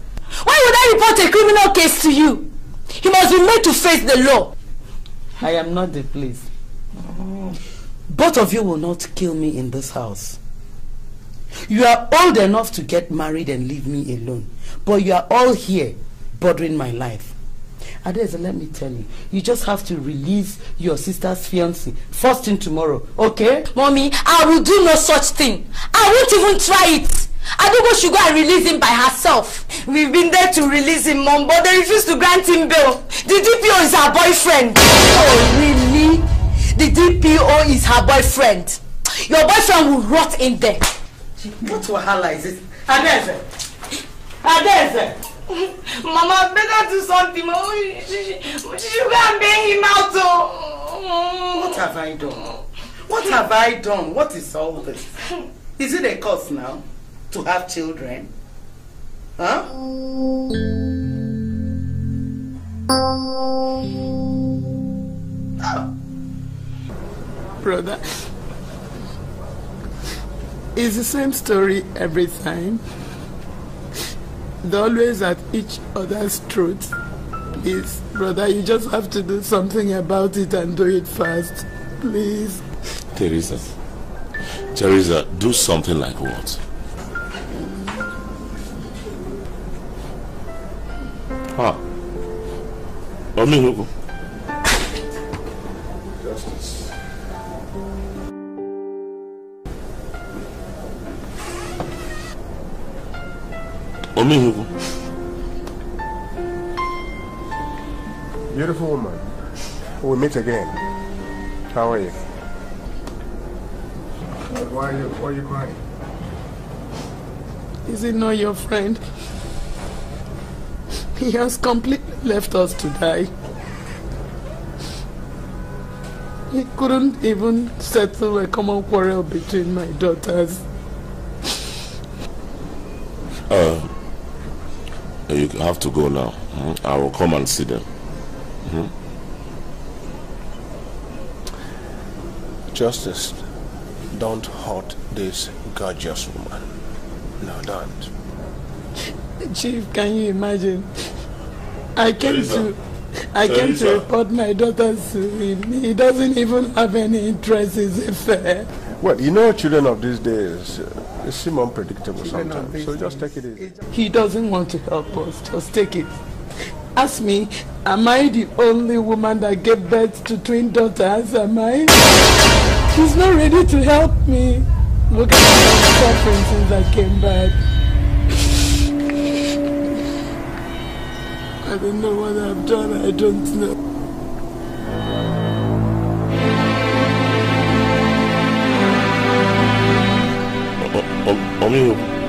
Why would I report a criminal case to you? He must be made to face the law. I am not the police. Both of you will not kill me in this house. You are old enough to get married and leave me alone. But you are all here bothering my life. Adeze, let me tell you, you just have to release your sister's fiancé first thing tomorrow, okay? Mommy, I will do no such thing. I won't even try it. Adugo should go and release him by herself. We've been there to release him, Mom, but they refuse to grant him bail. The DPO is her boyfriend. Oh, really? The DPO is her boyfriend. Your boyfriend will rot in there. What wahala is it? Adeze! Adeze! Mama, better do something. She, go and bail him out. Oh. What have I done? What have I done? What is all this? Is it a curse now to have children? Huh? Oh. Brother, it's the same story every time. They're always at each other's throats. Please, brother, you just have to do something about it and do it fast. Please. Teresa. Teresa, do something like what? Ah. Omihuku. Justice. Omihuku. Beautiful woman. We'll meet again. How are you? Why are you, why are you crying? Is it not your friend? He has completely left us to die. He couldn't even settle a common quarrel between my daughters. Uh, you have to go now. Mhm. I will come and see them. Mhm. Justice, don't hurt this gorgeous woman. No, don't. Chief, can you imagine? I came to I came to report my daughters to him. He doesn't even have any interest. Is it fair? Well, you know, children of these days, uh, they seem unpredictable sometimes. So just take it easy. He doesn't want to help us. Just take it. Ask me, am I the only woman that gave birth to twin daughters? Am I? He's not ready to help me. Look at my suffering since I came back. I don't know what I've done. I don't know. Omihuku.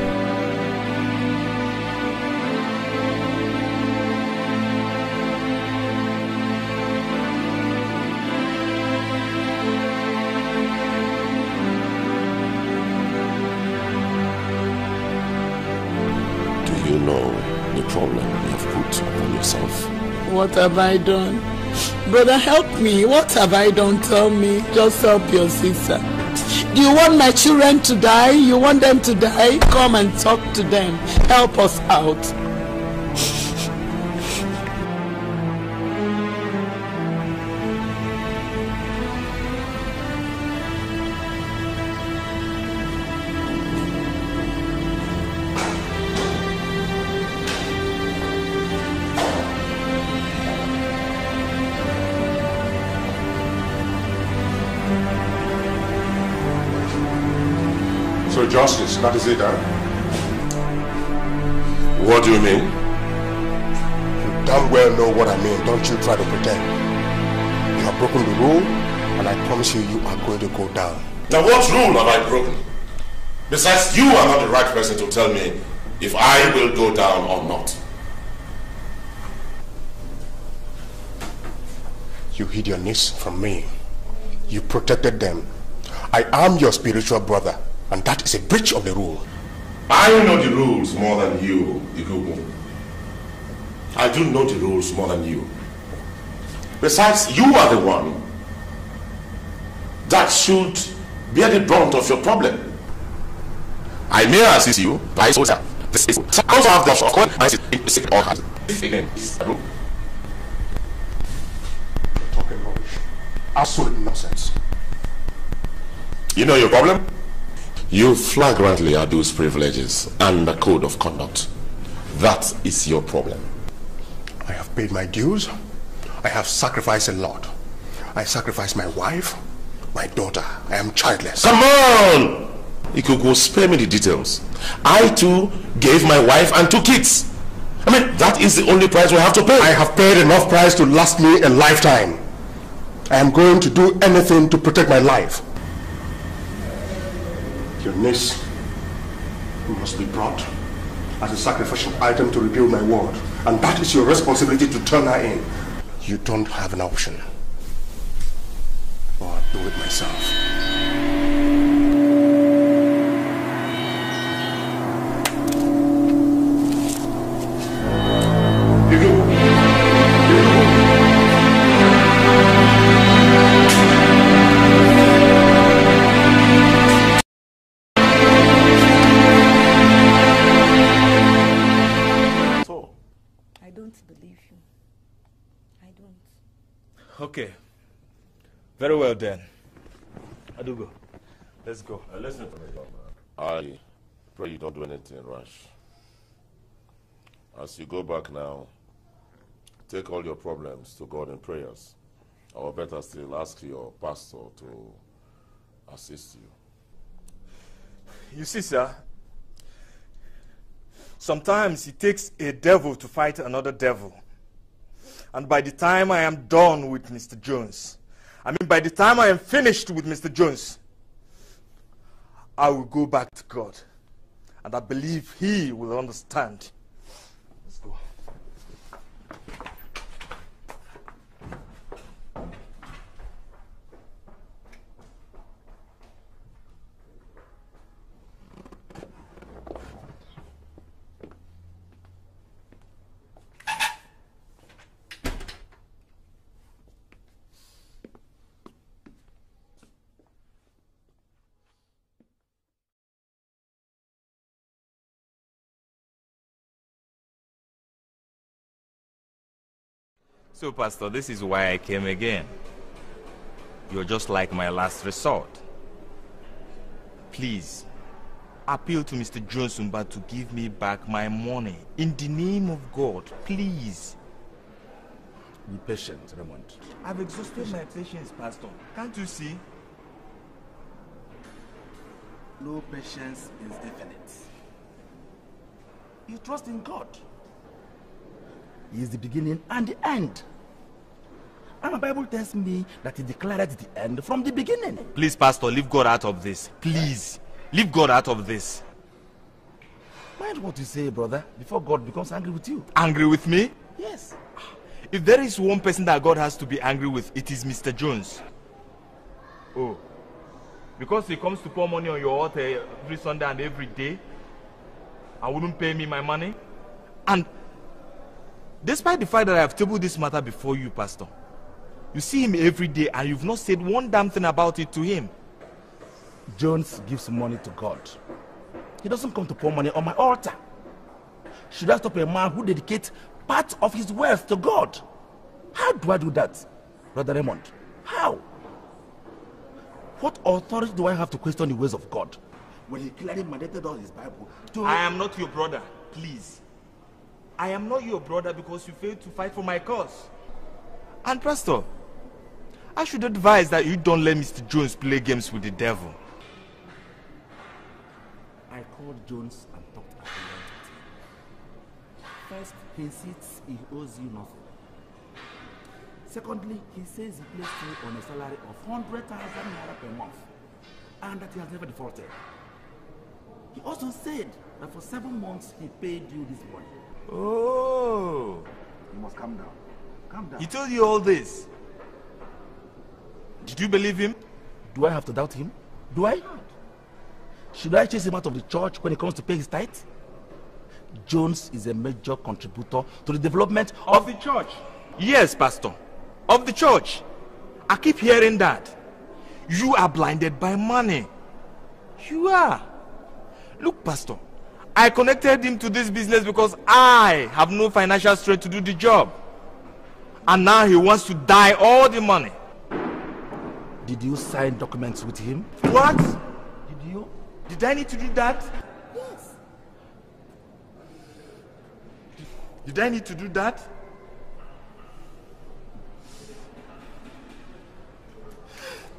Have I done? Brother, help me. What have I done? Tell me. Just help your sister. Do you want my children to die? You want them to die? Come and talk to them. Help us out. So justice, that is it, huh? What do you mean? You damn well know what I mean. Don't you try to pretend. You have broken the rule, and I promise you, you are going to go down. Now what rule have I broken? Besides, you are not the right person to tell me if I will go down or not. You hid your niece from me. You protected them. I am your spiritual brother, and that is a breach of the rule. I know the rules more than you, Igugu. I do know the rules more than you. Besides, you are the one that should bear the brunt of your problem. I may assist you by social. This is I also have the calling my sick or has. Again, Talking rubbish. Absolute nonsense. You know your problem? You flagrantly abuse privileges and the code of conduct. That is your problem. I have paid my dues. I have sacrificed a lot. I sacrificed my wife, my daughter. I am childless. Come on! You could go spare me the details. I too gave my wife and two kids. I mean, that is the only price we have to pay. I have paid enough price to last me a lifetime. I am going to do anything to protect my life. Your niece must be brought as a sacrificial item to rebuild my word. And that is your responsibility to turn her in. You don't have an option. Or I'll do it myself. Okay. Very well then. Adugo, let's go. Uh, listen to me, young man. I pray you don't do anything rash. As you go back now, take all your problems to God in prayers. Or better still, ask your pastor to assist you. You see, sir, sometimes it takes a devil to fight another devil. And by the time I am done with Mr. Jones, I mean, by the time I am finished with Mr. Jones, I will go back to God. And I believe He will understand. So, Pastor, this is why I came again. You're just like my last resort. Please, appeal to Mr. Johnson but to give me back my money. In the name of God, please. Be patient, Raymond. I've exhausted my patience, Pastor. Can't you see? No patience is infinite. You trust in God. He is the beginning and the end. And the Bible tells me that he declared the end from the beginning. Please, Pastor, leave God out of this. Please. Leave God out of this. Mind what you say, brother, before God becomes angry with you. Angry with me? Yes. If there is one person that God has to be angry with, it is Mr. Jones. Oh. Because he comes to pour money on your altar every Sunday and every day I wouldn't pay me my money. And despite the fact that I have tabled this matter before you, Pastor, you see him every day and you've not said one damn thing about it to him. Jones gives money to God. He doesn't come to pour money on my altar. Should I stop a man who dedicates part of his wealth to God? How do I do that, Brother Raymond? How? What authority do I have to question the ways of God when he clearly mandated us his Bible to... I am not your brother, please. I am not your brother because you failed to fight for my cause. And Pastor, I should advise that you don't let Mr. Jones play games with the devil. I called Jones and talked at length him. First, he insists he owes you nothing. Secondly, he says he placed you on a salary of 100,000 naira per month and that he has never defaulted. He also said that for seven months he paid you this money. Oh. You must calm down. Calm down. He told you all this. Did you believe him? Do I have to doubt him? Do I? Should I chase him out of the church when it comes to pay his tithe? Jones is a major contributor to the development of, Of the church? Yes, Pastor. Of the church. I keep hearing that. You are blinded by money. You are. Look, Pastor, I connected him to this business because I have no financial strength to do the job. And now he wants to die all the money. Did you sign documents with him? What? Did you? Did I need to do that? Yes. Did I need to do that?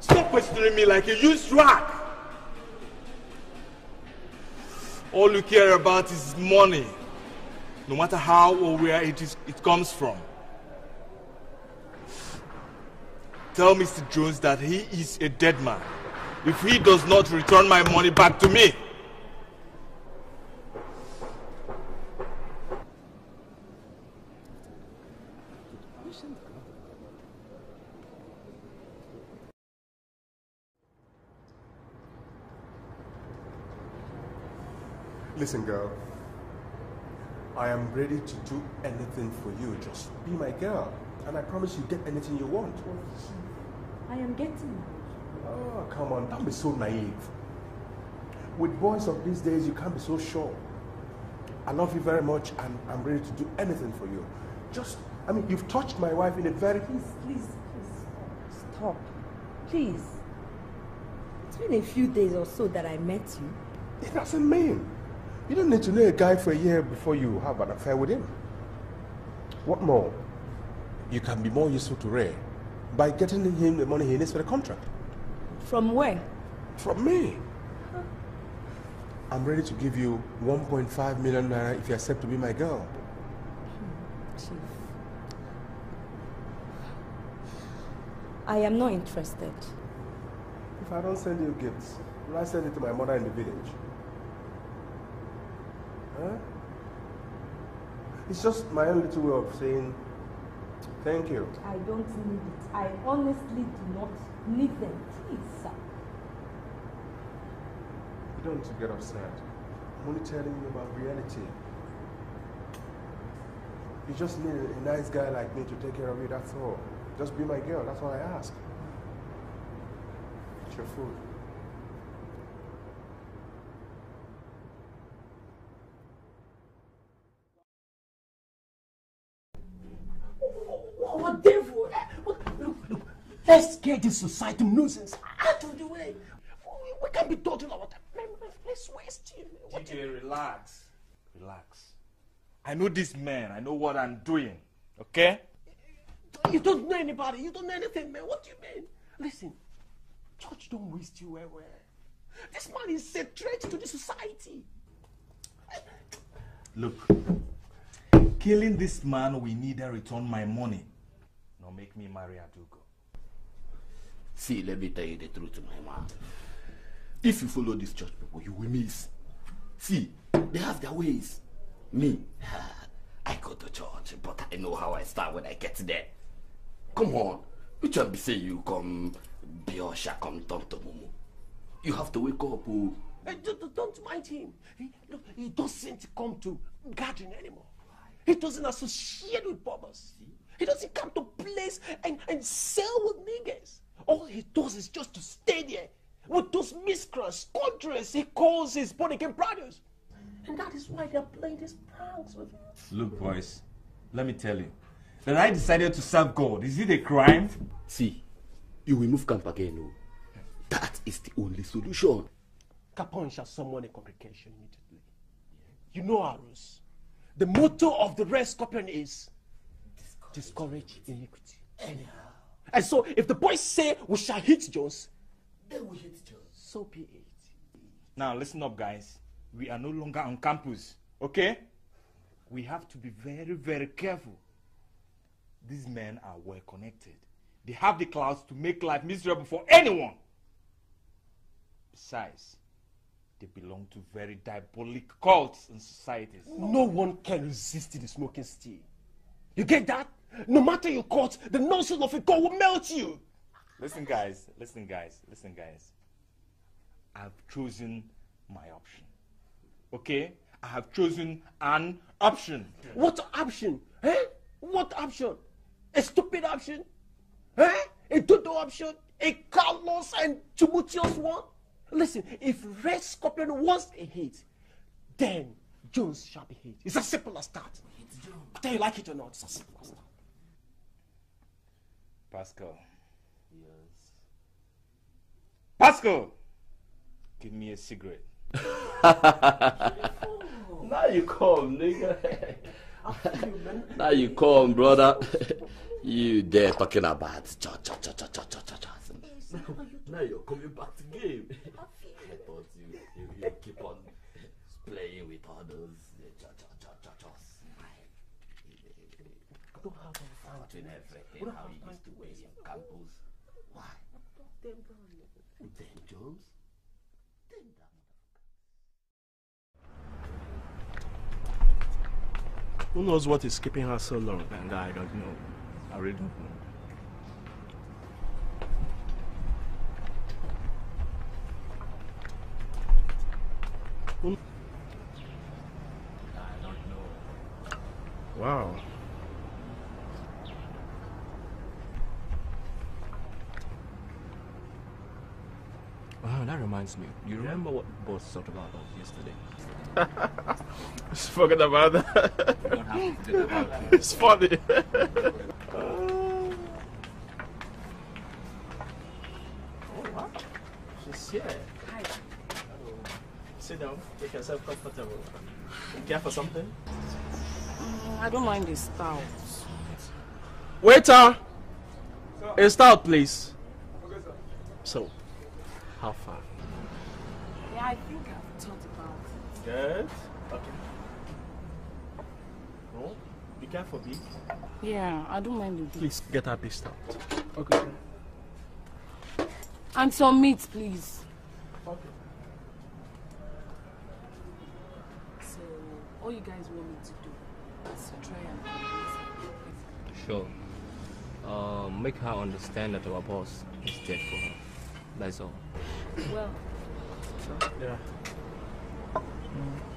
Stop questioning me like a used rag. All you care about is money, no matter how or where it, is, it comes from. Tell Mr. Jones that he is a dead man if he does not return my money back to me. Listen, girl. I am ready to do anything for you. Just be my girl. And I promise you get anything you want. Oh, I am getting Oh, come on. Don't be so naive. With boys of these days, you can't be so sure. I love you very much and I'm ready to do anything for you. Just, I mean, you've touched my wife in a very... Please, please, please, stop. Please. It's been a few days or so that I met you. It doesn't mean. You don't need to know a guy for a year before you have an affair with him. What more? You can be more useful to Ray by getting him the money he needs for the contract. From where? From me. I'm ready to give you 1.5 million naira if you accept to be my girl. Hmm, chief. I am not interested. If I don't send you gifts, will I send it to my mother in the village? Huh? It's just my own little way of saying thank you. I don't need it. I honestly do not need them. Please, sir. You don't need to get upset. I'm only telling you about reality. You just need a nice guy like me to take care of you, that's all. Just be my girl, that's all I ask. It's your food. What devil? Eh, look, look, look. Let's get this society nuisance out of the way. We, we can't be talking about man, Let's waste it. What DJ, relax. Relax. I know this man. I know what I'm doing. Okay? You don't know anybody. You don't know anything, man. What do you mean? Listen, church don't waste you eh, where This man is a threat to the society. Look, killing this man will neither return my money nor make me marry Adugo. See, let me tell you the truth, my man. If you follow these church people, you will miss. See, they have their ways. Me, I go to church, but I know how I start when I get there. Come on, which one be say you come, Biosha come turn to Mumu? You have to wake up, oh. Hey, don't, don't mind him. He, look, he doesn't come to gathering anymore. He doesn't associate with bombers. He doesn't come to place and, and sell with niggas. All he does is just to stay there with those miscreants, contras he calls his born again brothers. And that is why they're playing these pranks with him. Look, boys, let me tell you. That I decided to serve God, is it a crime? See, you will move camp again, oh. That is the only solution. Capone shall summon a congregation immediately. You know our rules. The motto of the Red Scorpion is discourage iniquity. Anyhow. And so if the boys say we shall hit Jones, then we hit Jones. So be it. Now, listen up, guys. we are no longer on campus, okay? We have to be very, very careful. These men are well connected. They have the clouds to make life miserable for anyone. Besides, they belong to very diabolic cults and societies. No one can resist the smoking steel. You get that? No matter your court, the nonsense of a court will melt you. Listen, guys, listen, guys, listen, guys. I've chosen my option. Okay? I have chosen an option. What option? Eh? What option? A stupid option? Eh? A total option? A callous and tumultuous one? Listen, if Red Scorpion wants a hit, then Jones shall be hit. It's as simple as that. Whether you like it or not, it's as simple as that. Pascal. Yes. Pascal! Give me a cigarette. now you come, nigga. now you come, brother. you there talking about cha cha cha cha cha cha cha cha. Now you're coming back to game. I thought you, you, you keep on playing with others. Cha cha cha cha cha. I don't have any fun doing everything how you used to be on campus. Why? Then Jones. Then that Who knows what is keeping her so long? And I don't know. I really don't know. Who- I don't know. Wow. Wow, that reminds me. You remember what boss talked about us yesterday? Just forget about that. You don't have to forget about it. it's funny. Oh, what? She's here. Hi. Sit down. Make yourself comfortable. You care for something? Mm, I don't mind the stout. Waiter! A stout, please. So, how far? Yeah, I think I've thought about it. Good. Okay. Oh, be careful, B. Yeah, I don't mind the beef. Please get her pissed out. Okay. And some meat, please. Okay. So, all you guys want me to do is to try and convince Sure. Um, make her understand that our boss is dead for her. 맛있어. 뭐야? 야. 음.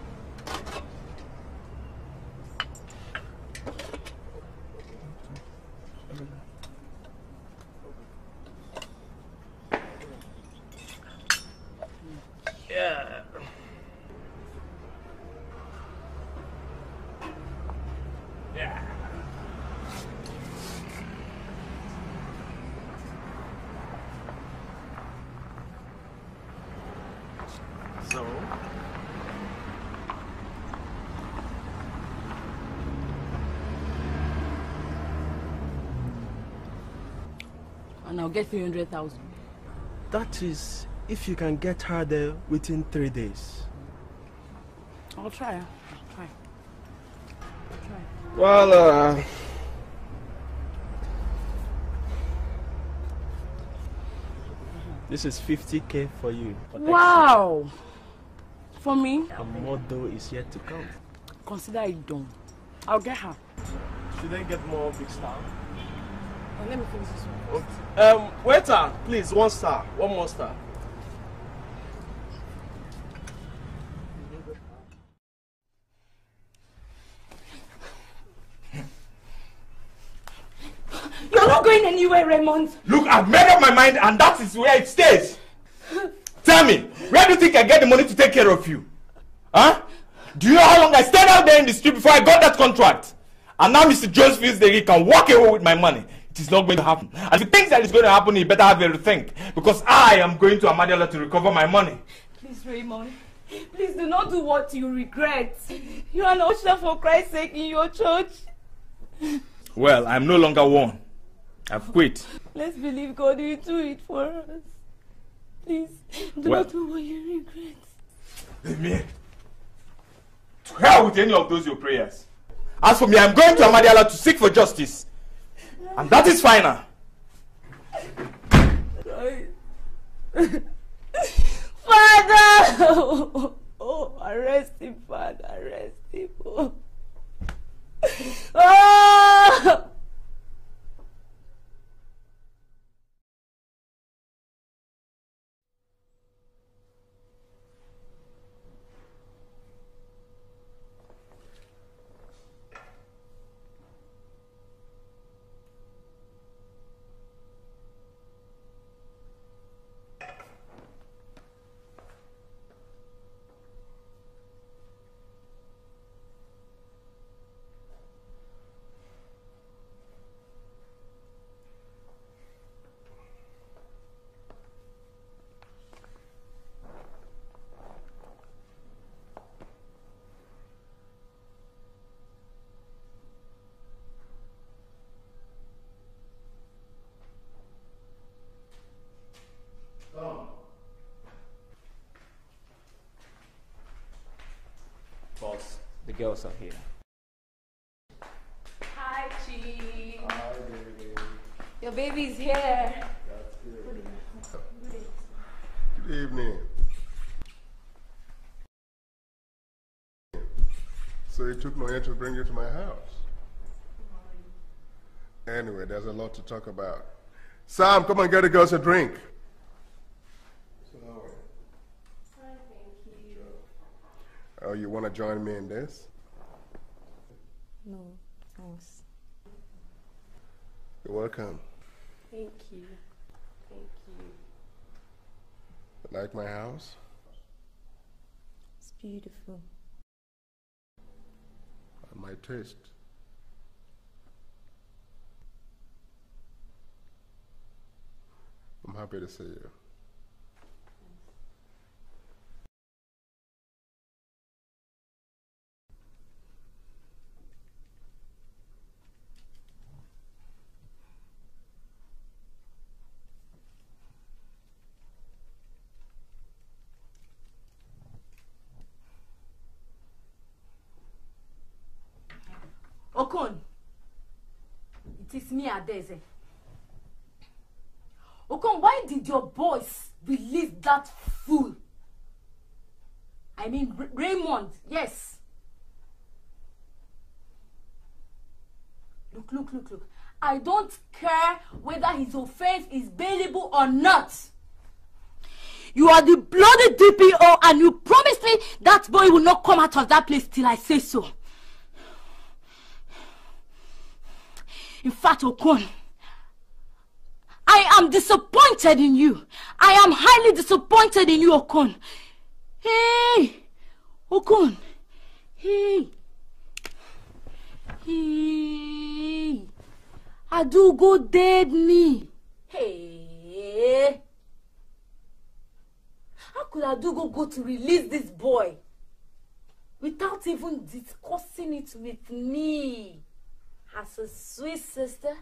I'll get 300,000. that is if you can get her there within three days. I'll try. I'll try. I'll try. Well, uh. This is 50k for you. Wow! For me, A more dough is yet to come. consider it done. I'll get her. Should I get more big star? And let me finish this one. Um, waiter, please, one star. One more star. You're not going anywhere, Raymond. Look, I've made up my mind and that is where it stays. Tell me, where do you think I get the money to take care of you? Huh? Do you know how long I stayed out there in the street before I got that contract? And now Mr. Jones feels that he can walk away with my money. It is not going to happen. And if he thinks that it's going to happen, you better have a rethink. Because I am going to Amadioha to recover my money. Please, Raymond. Please do not do what you regret. You are an usher for Christ's sake in your church. Well, I'm no longer one. I've quit. Let's believe God will do it for us. Please, do Well- not do what you regret. Me. To hell with any of those your prayers. As for me, I'm going to Amadioha to seek for justice. And that is final. Father! Oh, arrest him, Father, arrest him. Oh. oh. the girls are here. Hi, Chi. Your baby's here. Good evening. So it took Noya to bring you to my house. Anyway, there's a lot to talk about. Sam, come and get the girls a drink. Oh, you want to join me in this? No, thanks. You're welcome. Thank you. Thank you. Like my house? It's beautiful. Uh, my taste. I'm happy to see you. Me, Adeze. Okon, why did your boys release that fool? I mean, Ra- Raymond, yes. Look, look, look, look. I don't care whether his offense is bailable or not. You are the bloody DPO and you promised me that boy will not come out of that place till I say so. In fact, Okon, I am disappointed in you. I am highly disappointed in you, Okon. Hey, Okon. Hey. Hey. Adugo dead me. Hey. How could Adugo go to release this boy without even discussing it with me? As a sweet sister.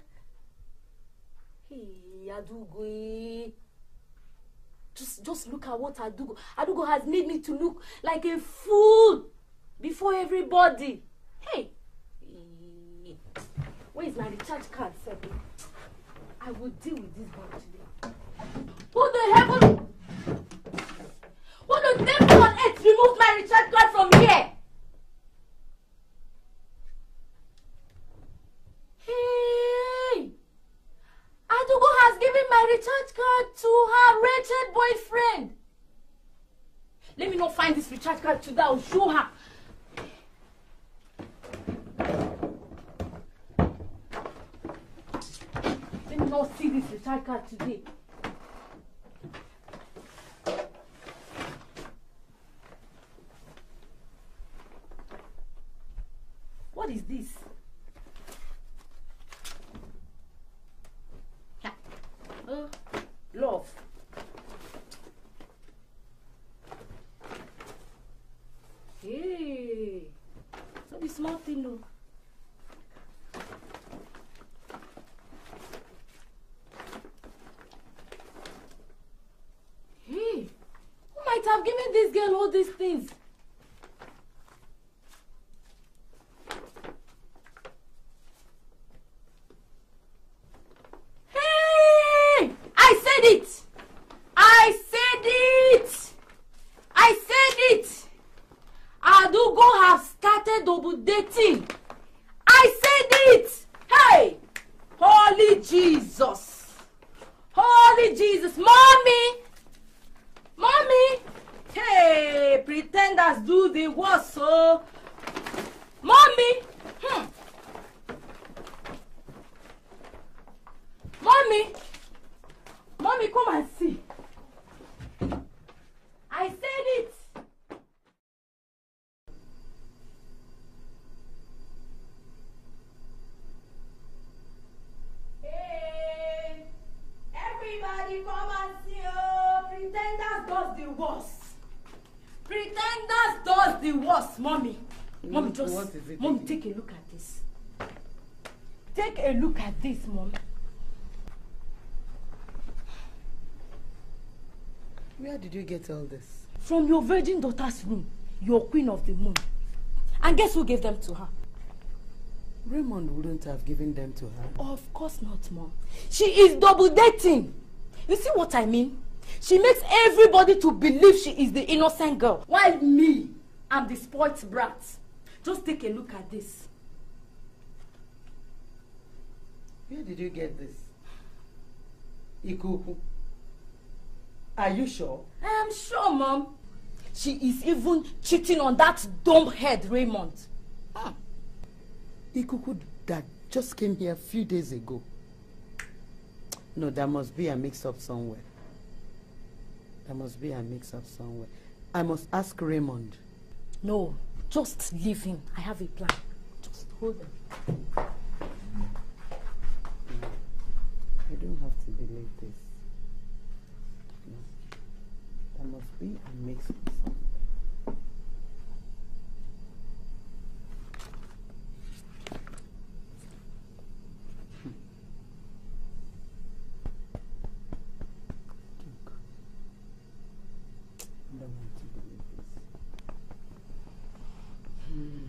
Hey, Adugo. eh. Just, just look at what Adugo. Adugo has made me to look like a fool before everybody. Hey, where is my recharge card, Sebi? I will deal with this boy today. Who the heaven? Who the devil on earth removed my recharge card from here? To her wretched boyfriend. Let me not find this recharge card today. I'll show her. Let me not see this recharge card today. This, mom. Where did you get all this? From your virgin daughter's room, your queen of the moon. And guess who gave them to her? Raymond wouldn't have given them to her. Of course not, mom. She is double dating. You see what I mean? She makes everybody to believe she is the innocent girl, while me, I'm the spoilt brat. Just take a look at this. Where did you get this? Ikuku. Are you sure? I am sure, mom. She is even cheating on that dumb head, Raymond. Ah. Ikuku that just came here a few days ago. No, there must be a mix-up somewhere. There must be a mix-up somewhere. I must ask Raymond. No, just leave him. I have a plan. Just hold on. I don't have to believe this. No. There must be a mix-up somewhere. I don't want to believe this. Hmm.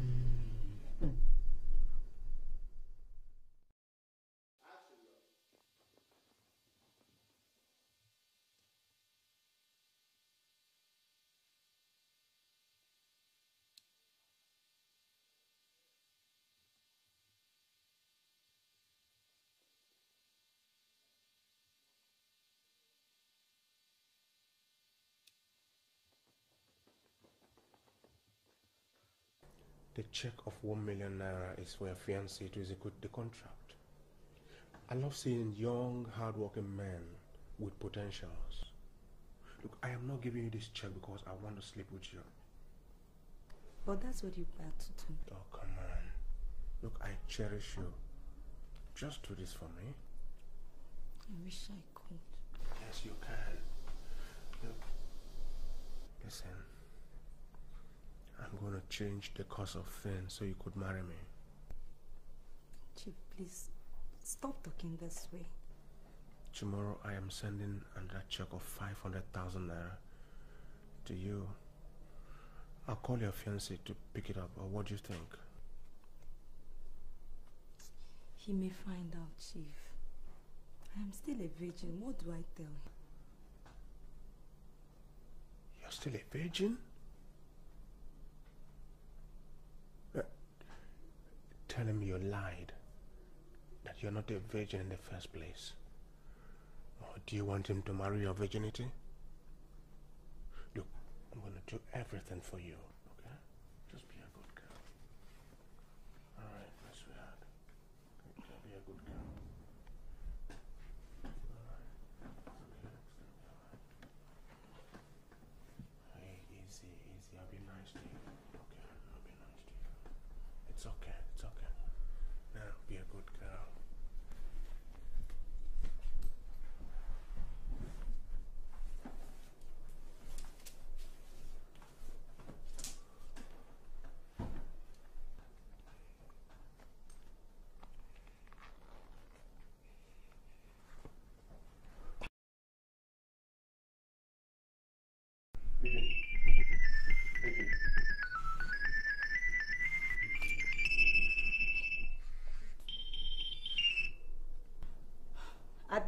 The check of one million naira is for your fiancé to execute the contract. I love seeing young, hardworking men with potentials. Look, I am not giving you this check because I want to sleep with you. But that's what you plan to do. Oh, come on. Look, I cherish you. Just do this for me. I wish I could. Yes, you can. Look, listen. I'm going to change the course of things so you could marry me. Chief, please stop talking this way. Tomorrow I am sending another check of 500,000 naira to you. I'll call your fiancé to pick it up, or what do you think? He may find out, Chief. I am still a virgin. What do I tell him? You're still a virgin? Tell him you lied. That you're not a virgin in the first place. Or do you want him to marry your virginity? Look, I'm going to do everything for you,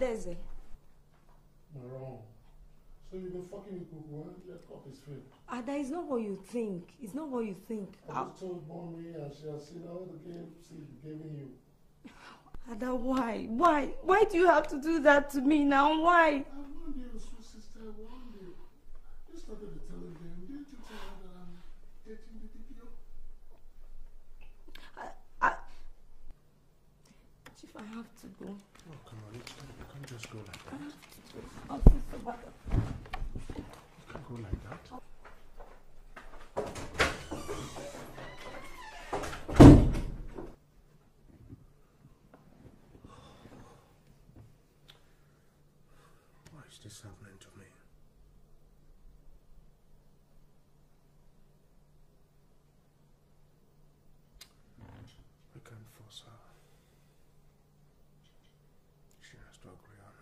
Adeze, Wrong. So you've been fucking with Kuku, huh? Your cup is filled. Ada is not what you think. It's not what you think. I just told Mommy and she has seen all the games she's giving you. Ada, why? Why? Why do you have to do that to me now? Why? I won't be your sister. I warned you. You started telling them. Did you tell her that I'm dating the deputy? I. But Chief, I have to go. Oh, come on, you can't, you can't just go like that. have to go. I'll feel so bad. You can't go like that. Why is this happening to me? I can't force her. She has to agree on it.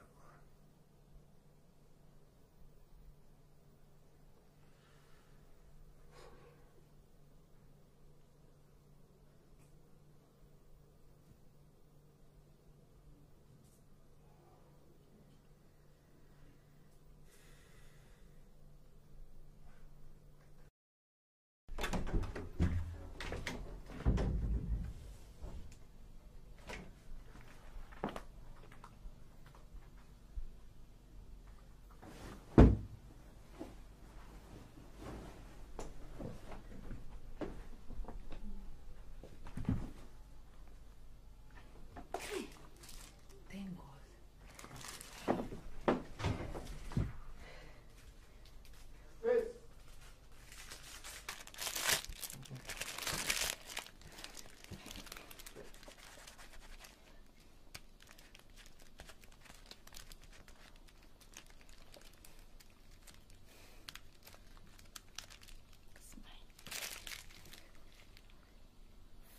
Thank God.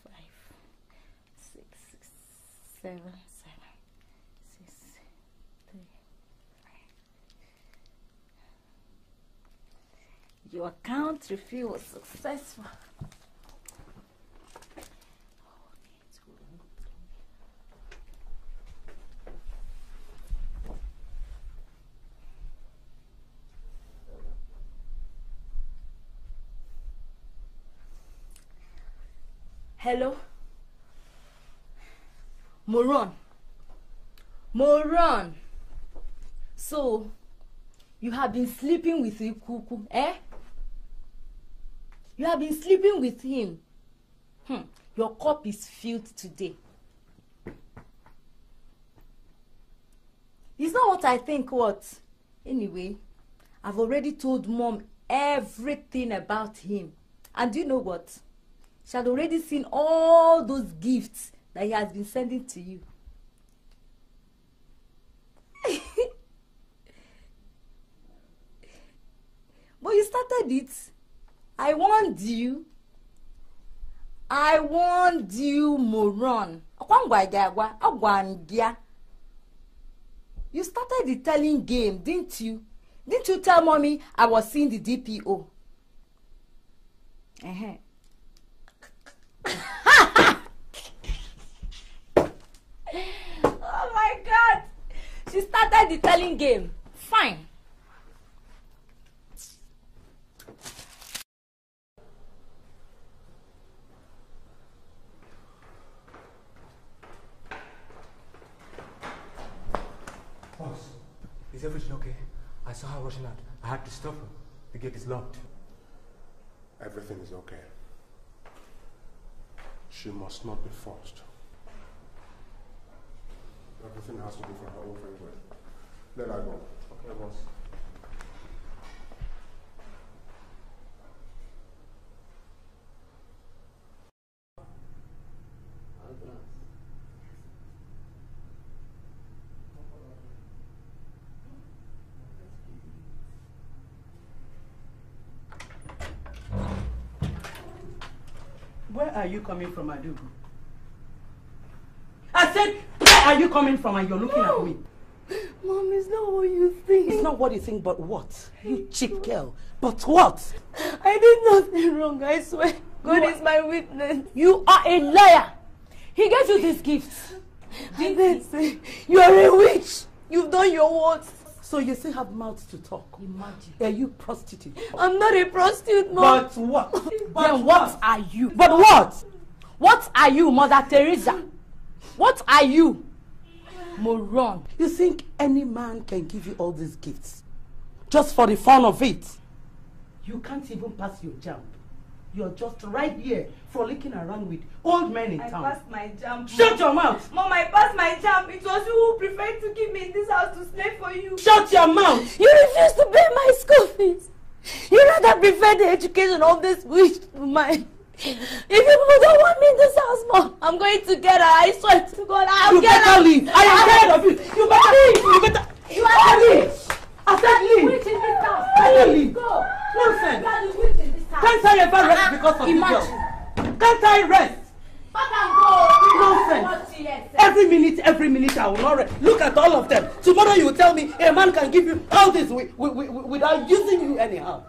Five, six, six, seven, seven, six, three, five. Your account review was successful. Have been sleeping with Ikuku, eh? You have been sleeping with him. Hmm. Your cup is filled today. It's not what I think, what? Anyway, I've already told mom everything about him. And do you know what? She had already seen all those gifts that he has been sending to you. Started it. I warned you. I warned you, moron. You started the telling game, didn't you? Didn't you tell mommy I was seeing the DPO? Uh-huh. oh my god! She started the telling game. Fine. Is everything okay? I saw her rushing out. I had to stop her. The gate is locked. Everything is okay. She must not be forced. Everything has to be for her own favor. Let her go. Okay, boss. Are you coming from, Adugu? I said, where are you coming from and you're looking at me? Mom, it's not what you think. It's not what you think, but what? You cheap girl. But what? I did nothing wrong, I swear. God You is my witness. You are a liar. He gave you these gifts. Didn't say you are a witch. You've done your worst. So you still have mouths to talk. Imagine. Are you prostitute? I'm not a prostitute, Mom. But what? then what are you? But what? What are you, Mother Teresa? What are you? Moron. You think any man can give you all these gifts just for the fun of it? You can't even pass your jump. You're just right here frolicking around with old men in I town. passed my jump. Shut your mouth! Mom, I passed my jump. It was you who preferred to keep me in this house to slave for you. Shut your mouth! You refuse to pay my school fees. You rather prefer the education of this wish to mine. If you people don't want me in this house more, I'm going to get her. I swear to God, I'll You get better her. leave. I am tired of you. You better leave. You better. You are leave. I said leave. Witch house. Better leave. Go. Nonsense. You. Can't I ever rest because of Imagine. girl? Can't I rest? Nonsense. Every minute, every minute I will not rest. Look at all of them. Tomorrow you will tell me a man can give you all this wi- wi- wi- without using you anyhow.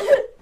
Nine.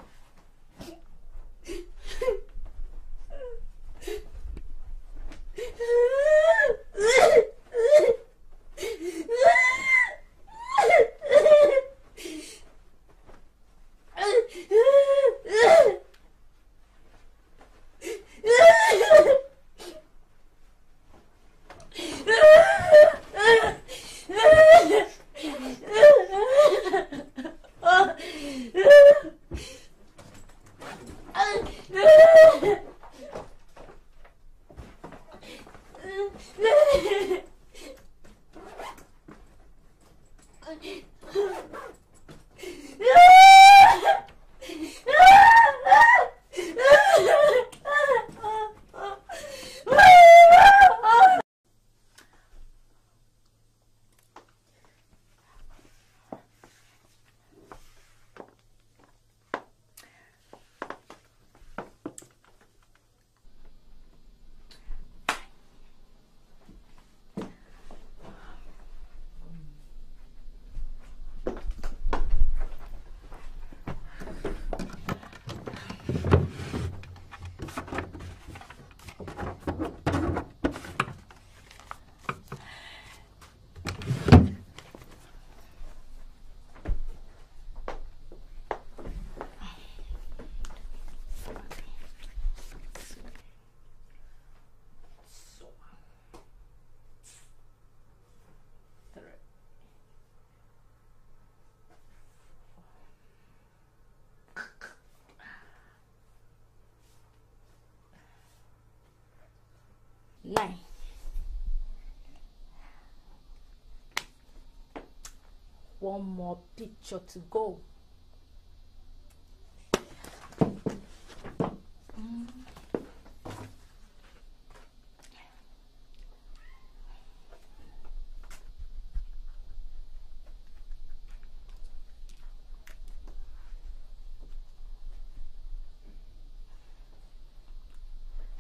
One more picture to go.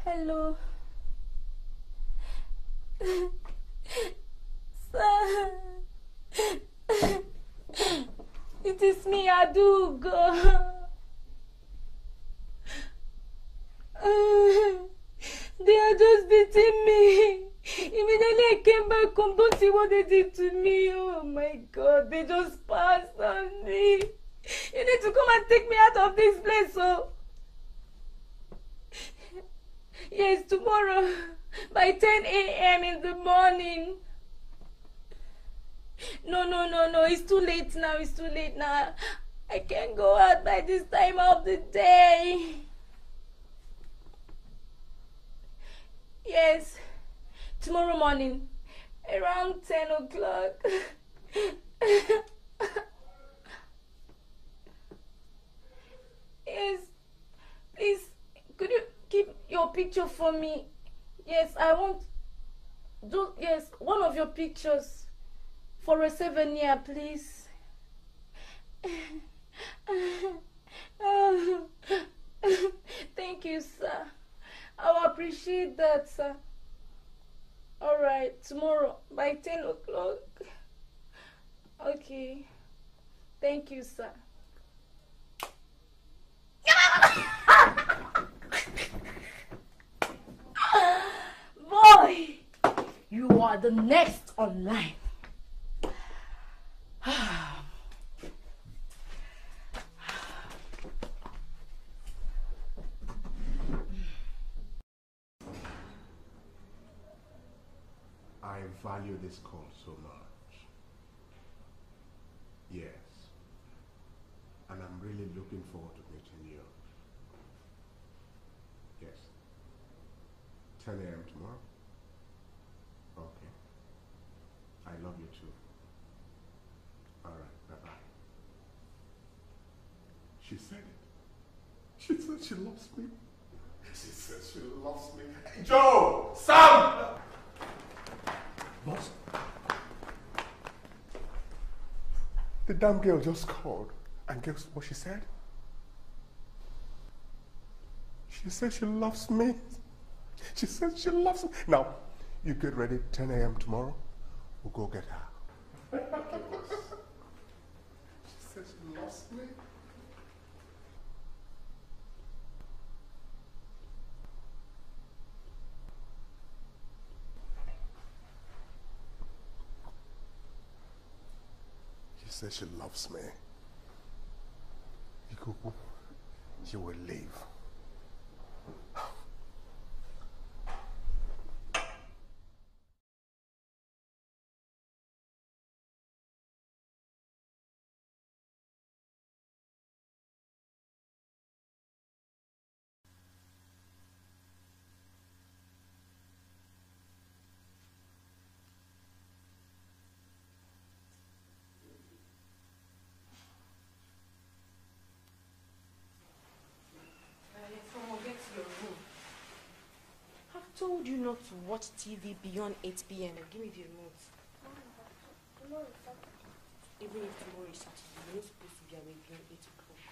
Hello. Is me, uh, They are just beating me. Immediately I came back home, don't see what they did to me. Oh my god, they just passed on me. You need to come and take me out of this place, oh. Yes, tomorrow by 10 a.m. in the morning. No, no, no, no. It's too late now. It's too late now. I can't go out by this time of the day. Yes, tomorrow morning, around 10 o'clock. yes, please, could you keep your picture for me? Yes, I want. Do yes, one of your pictures for a year, please. Thank you, sir. I'll appreciate that, sir. All right, tomorrow by 10 o'clock. Okay. Thank you, sir. Boy, you are the next online. this call so much. Yes. And I'm really looking forward to meeting you. Yes. 10 a.m. tomorrow? Okay. I love you too. All right, bye-bye. She said it. She said she loves me. She said she loves me. Hey, Joe! Sam! Boss? The damn girl just called. And guess what she said? She said she loves me. She said she loves me. Now, you get ready 10 a.m. tomorrow. We'll go get her. she said she loves me. Said she loves me. Ikuku, you will leave. Told you not to watch TV beyond 8 p.m. give me the remote. Even if tomorrow is Saturday, you're not supposed to be beyond 8 o'clock.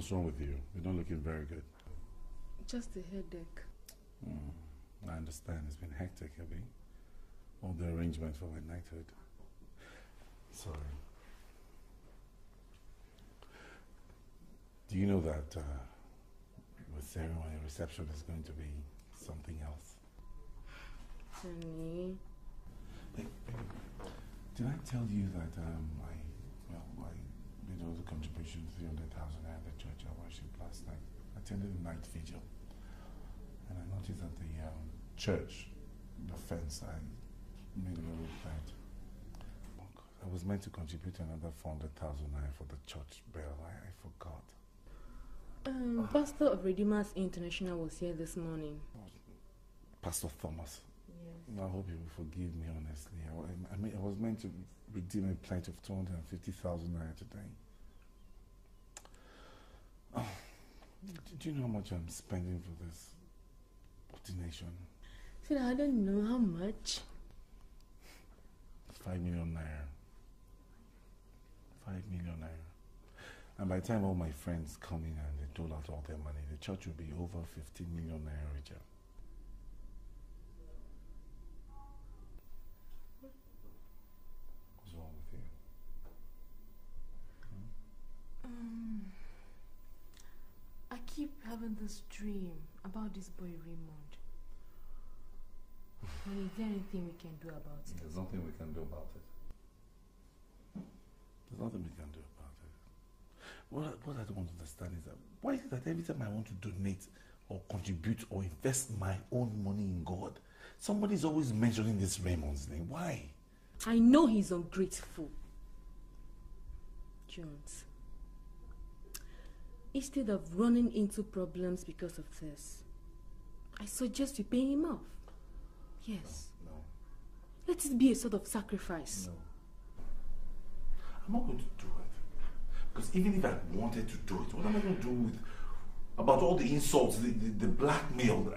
What's wrong with you? You're not looking very good. Just a headache. Hmm. I understand. It's been hectic, Abby. All the arrangements for my knighthood. Sorry. Do you know that uh, with ceremony reception is going to be something else? Honey. Did I tell you that um, I made all the contribution, 300,000 at the church I worshipped last night? I attended the night vigil. And I noticed that the um, church, the fence, I made a little bad. I was meant to contribute another 400,000 naira for the church bell. I, I forgot. Um, Pastor of Redeemers International was here this morning. Pastor Thomas. I hope you will forgive me, honestly. I, I, mean, I was meant to redeem a pledge of 250,000 naira today. Oh, do, you know how much I'm spending for this ordination? Said I don't know how much. 5 million naira. 5 million naira. And by the time all my friends come in and they dole out all their money, the church will be over 15 million naira richer. What's wrong with you? Um, I keep having this dream about this boy Raymond. And is there anything we can do about it? There's nothing we can do about it. There's nothing we can do about it. What I, what I don't understand is that why is it that every time I want to donate or contribute or invest my own money in God, somebody's always mentioning this Raymond's name? Why? I know he's ungrateful. Jones. Instead of running into problems because of this, I suggest you pay him off. Yes. No. Let it be a sort of sacrifice. No. I'm not going to do it. Because even if I wanted to do it, what am I going to do with about all the insults, the, the, the blackmail,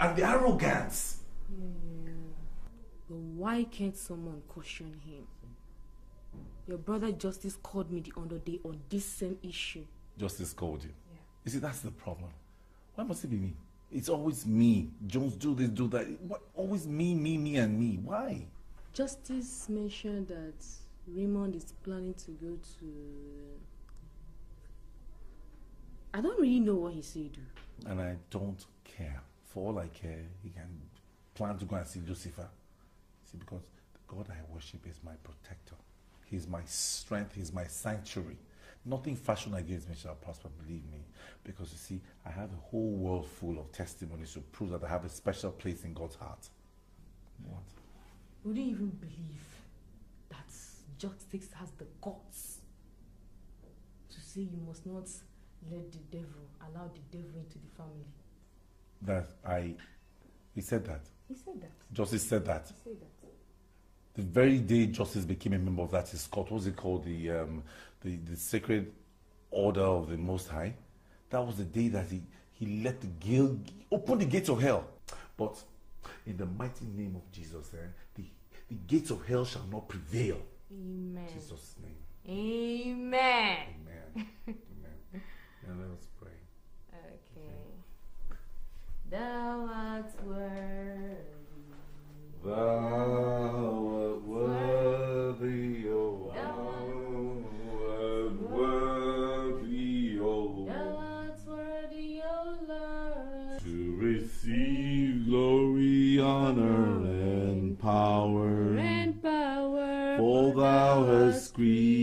and the arrogance? Yeah. But why can't someone caution him? Your brother Justice called me the other day on this same issue. Justice called you. You see, that's the problem. Why must it be me? It's always me. Jones, do this, do that. What? Always me, me, me, and me. Why? Justice mentioned that Raymond is planning to go to. I don't really know what he said. And I don't care. For all I care, he can plan to go and see Lucifer. See, because the God I worship is my protector. He's my strength. He's my sanctuary. Nothing fashioned against me shall prosper, believe me. Because you see, I have a whole world full of testimonies to prove that I have a special place in God's heart. What? Would you even believe that Justice has the guts to say you must not let the devil allow the devil into the family? That I. He said that. He said that. Justice said that. He said that. The very day Justice became a member of that is called, was it called? The, um, the, the Sacred Order of the Most High. That was the day that he, he let the gate, open the gates of hell. But in the mighty name of Jesus, eh, the, the gates of hell shall not prevail. Amen. In Jesus' name. Amen. Amen. Amen. Now let us pray. Okay. Thou art worthy. Thou art worthy, O Lord, worthy, O Thou honor, and power. And power. For thou hast created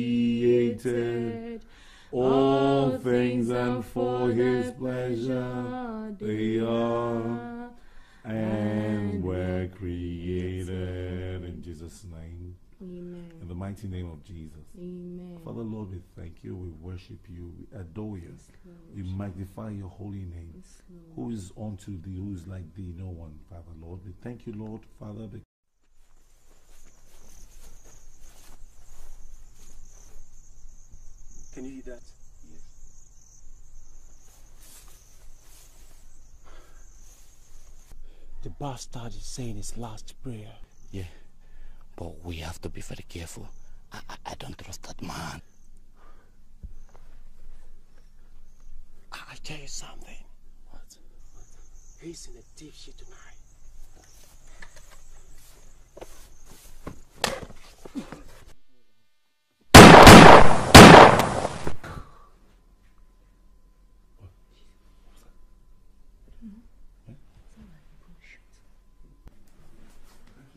mighty name of Jesus. Amen. Father, Lord, we thank you, we worship you, we adore you, Lord. we magnify your holy name. Yes, Who is unto thee, who is like thee? No one, Father, Lord. We thank you, Lord, Father. Because Can you hear that? Yes. The bastard is saying his last prayer. Yeah, but we have to be very careful. I, I, I don't trust that man. I, I tell you something. What? He's in a deep shit tonight.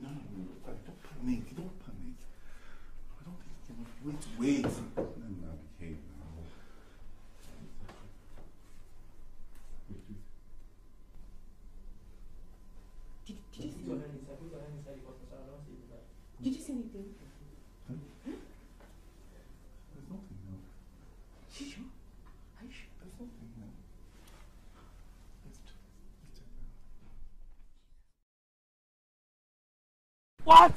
No, no, no, don't panic, don't panic. I don't think you can wait, wait. No, no, behave now. Did, did you see Did you see anything? There's nothing now. You sure? Are you sure? There's nothing now. Let's check. Let's check now. What?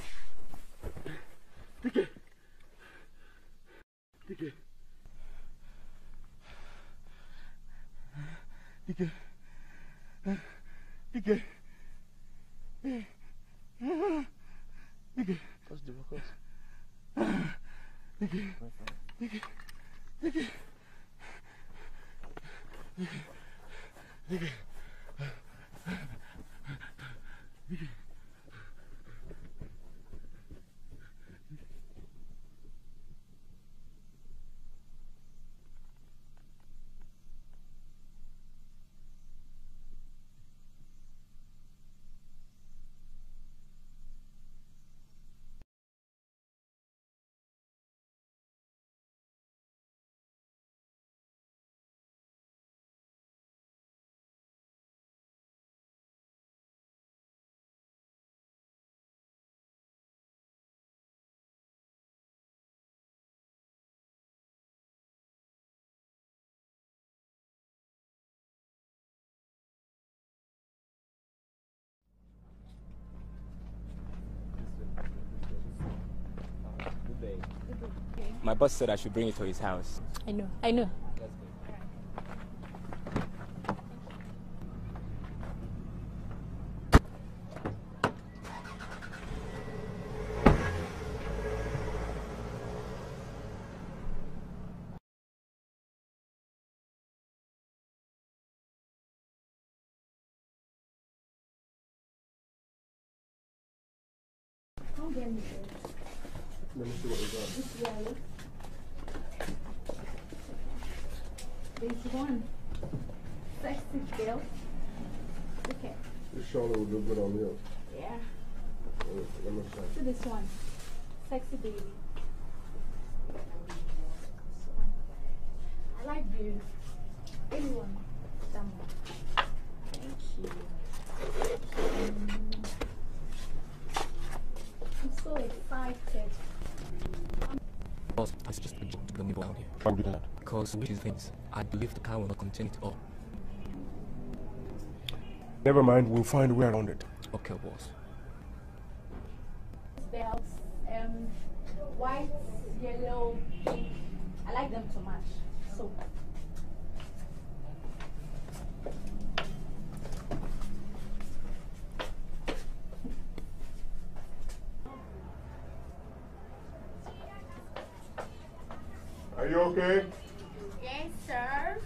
My boss said I should bring it to his house. I know, I know. Come get me Let me see what we got. This yellow. There's one. Sexy girl. Okay. This shoulder will look good on you. Yeah. Let me see. So this one. Sexy baby. I like blue. Anyone. That one. Thank you. Mm. I'm so excited. Boss, I suggest we just let me go out here. Why would you do that? Because with these things, I believe the car will not contain it all. Never mind, we'll find a way around it. Okay, boss. belts, um, white, yellow, pink. I like them to match. So. Are you okay? Yes, sir.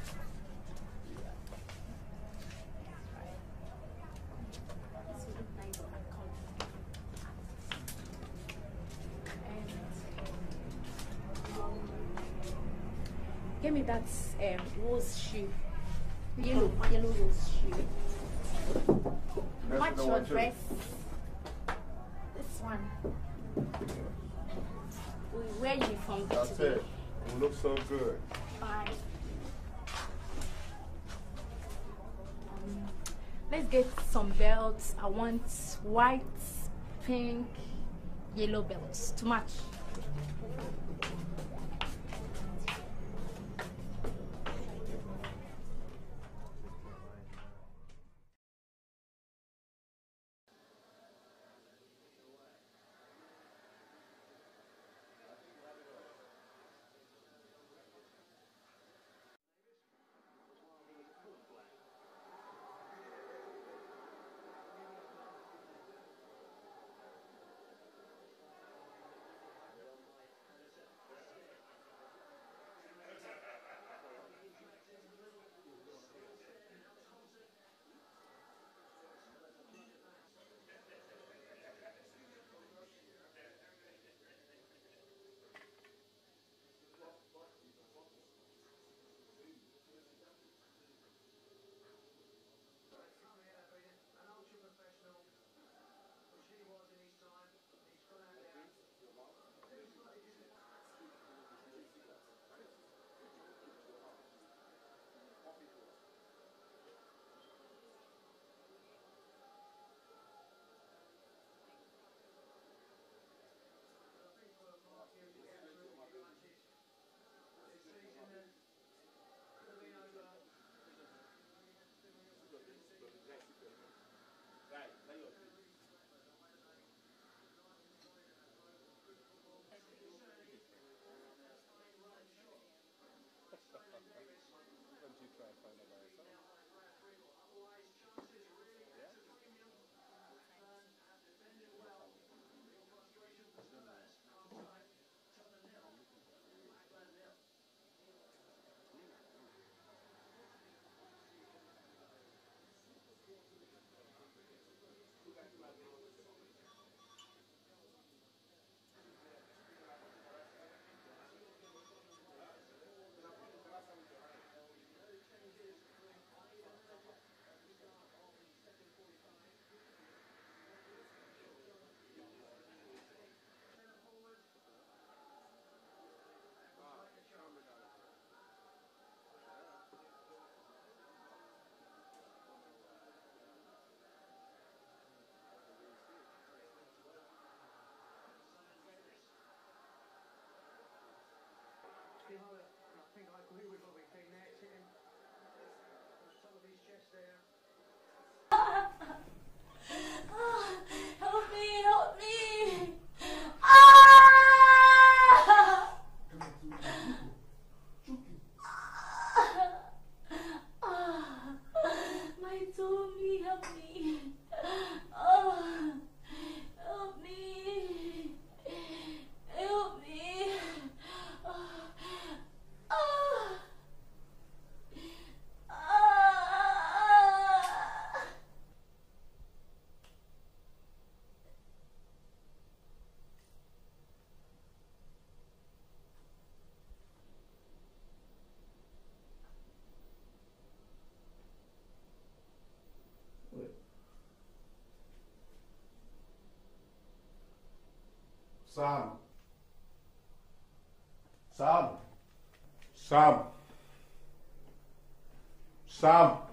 Give me that um, rose shoe. Yellow, yellow rose shoe. That's Match your dress. This one. We wear uniform That's today. it. You look so good. Let's get some belts. I want white, pink, yellow belts to match. understand Sam.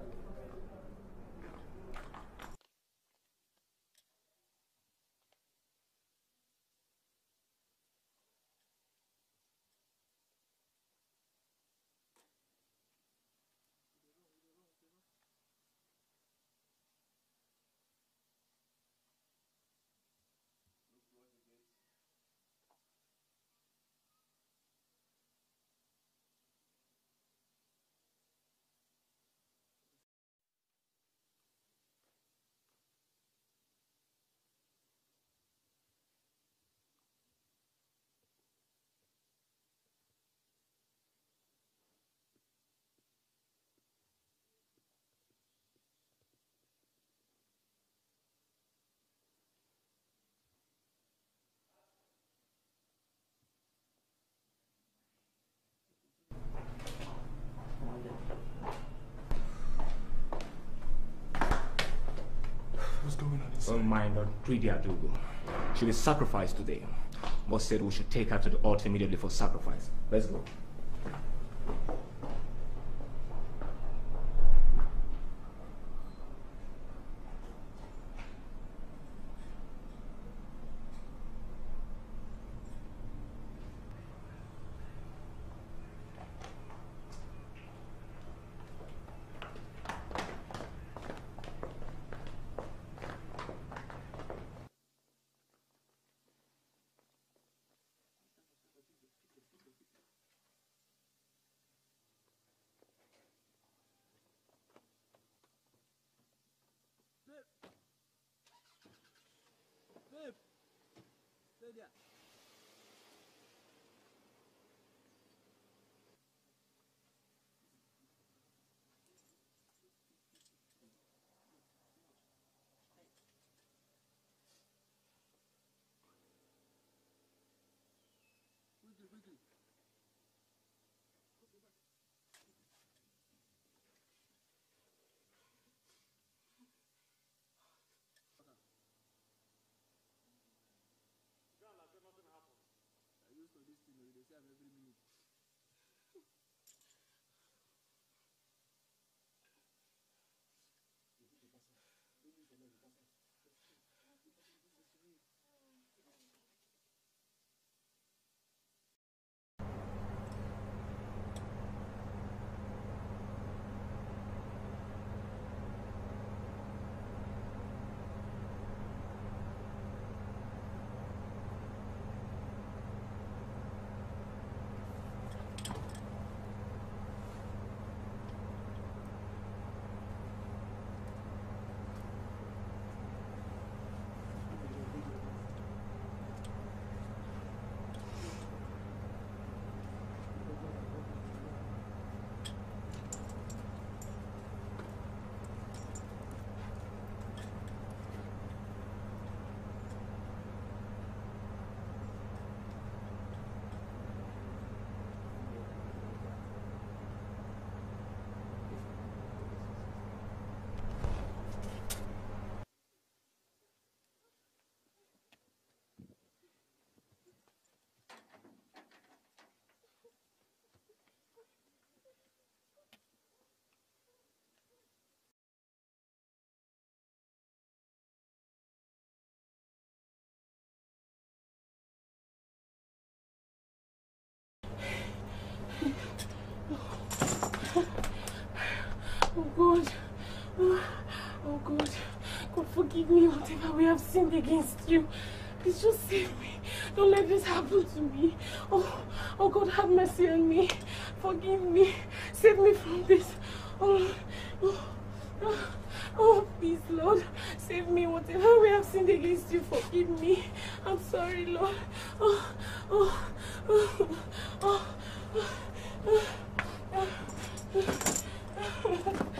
Don't mind on Pridia Dugu. She was sacrificed today. Boss said we should take her to the altar immediately for sacrifice. Let's go. Of this thing, they say I'm every minute. God. Oh, oh God. God forgive me whatever we have sinned against you. Please just save me. Don't let this happen to me. Oh, oh God, have mercy on me. Forgive me. Save me from this. Oh, oh, oh, oh please, Lord. Save me. Whatever we have sinned against you, forgive me. I'm sorry, Lord. Oh, oh, oh, oh, oh, oh. Oh, oh God,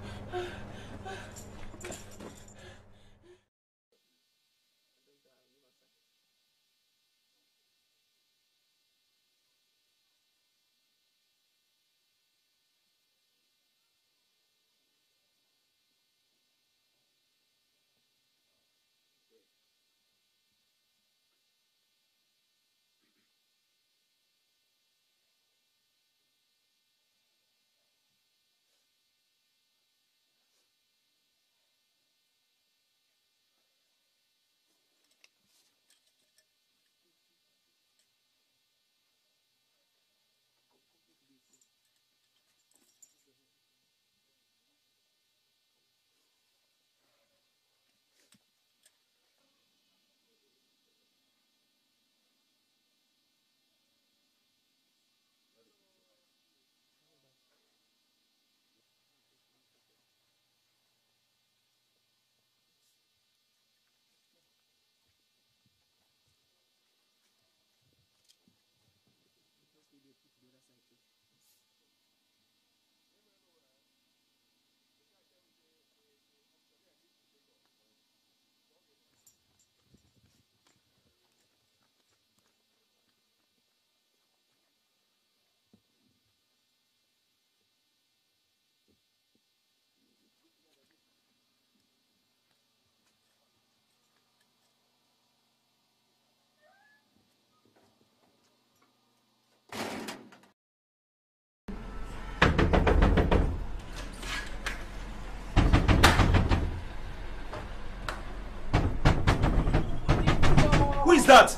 is that?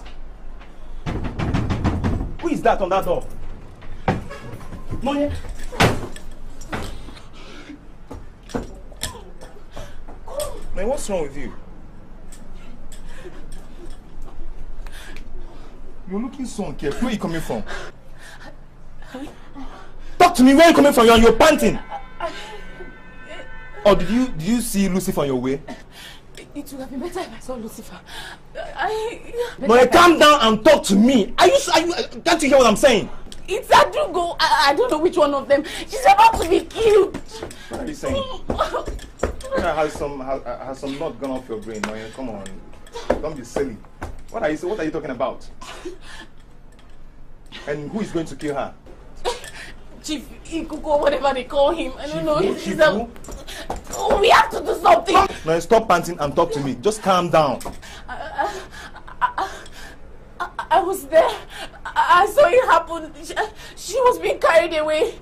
Who is that on that door? Money. Man, what's wrong with you? You're looking so uncareful. Where are you coming from? Talk to me. Where are you coming from? You're, you're panting. Or did you did you see Lucifer on your way? It would have been better if I saw Lucifer. I. But calm down and talk to me. Are you, are you can't you hear what I'm saying? It's Adugo. I, I don't know which one of them. She's about to be killed. What are you saying? has some has, has some nut gone off your brain, man? Come on, don't be silly. What are you what are you talking about? And who is going to kill her? Chief Ikuko, whatever they call him. I don't know. He's a. Oh, we have to do something. No, stop panting and talk to me. Just calm down. I, I I was there. I, I saw it happen. She, she was being carried away.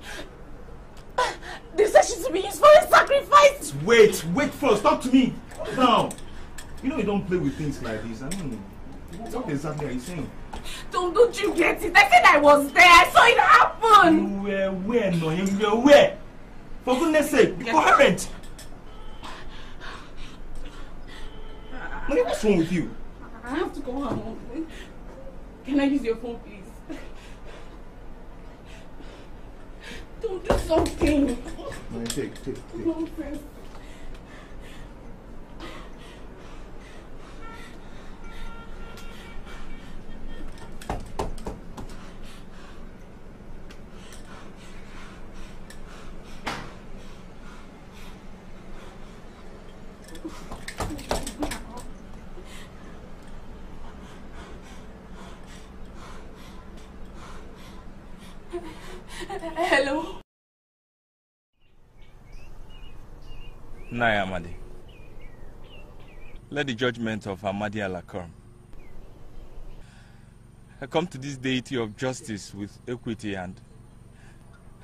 They said she's being be used for a sacrifice. Wait, wait first. Talk to me. Now. You know you don't play with things like this. I mean, what exactly are you saying? Don't, don't you get it? I said I was there. I saw it happen. You were where, no? You were where? For goodness sake, be coherent. Money, what's wrong with you? I have to go home. Can I use your phone, please? Don't do something. Money, take, take, take. Nonsense. Naya Amadi. Let the judgment of Amadioha come. I come to this deity of justice with equity and,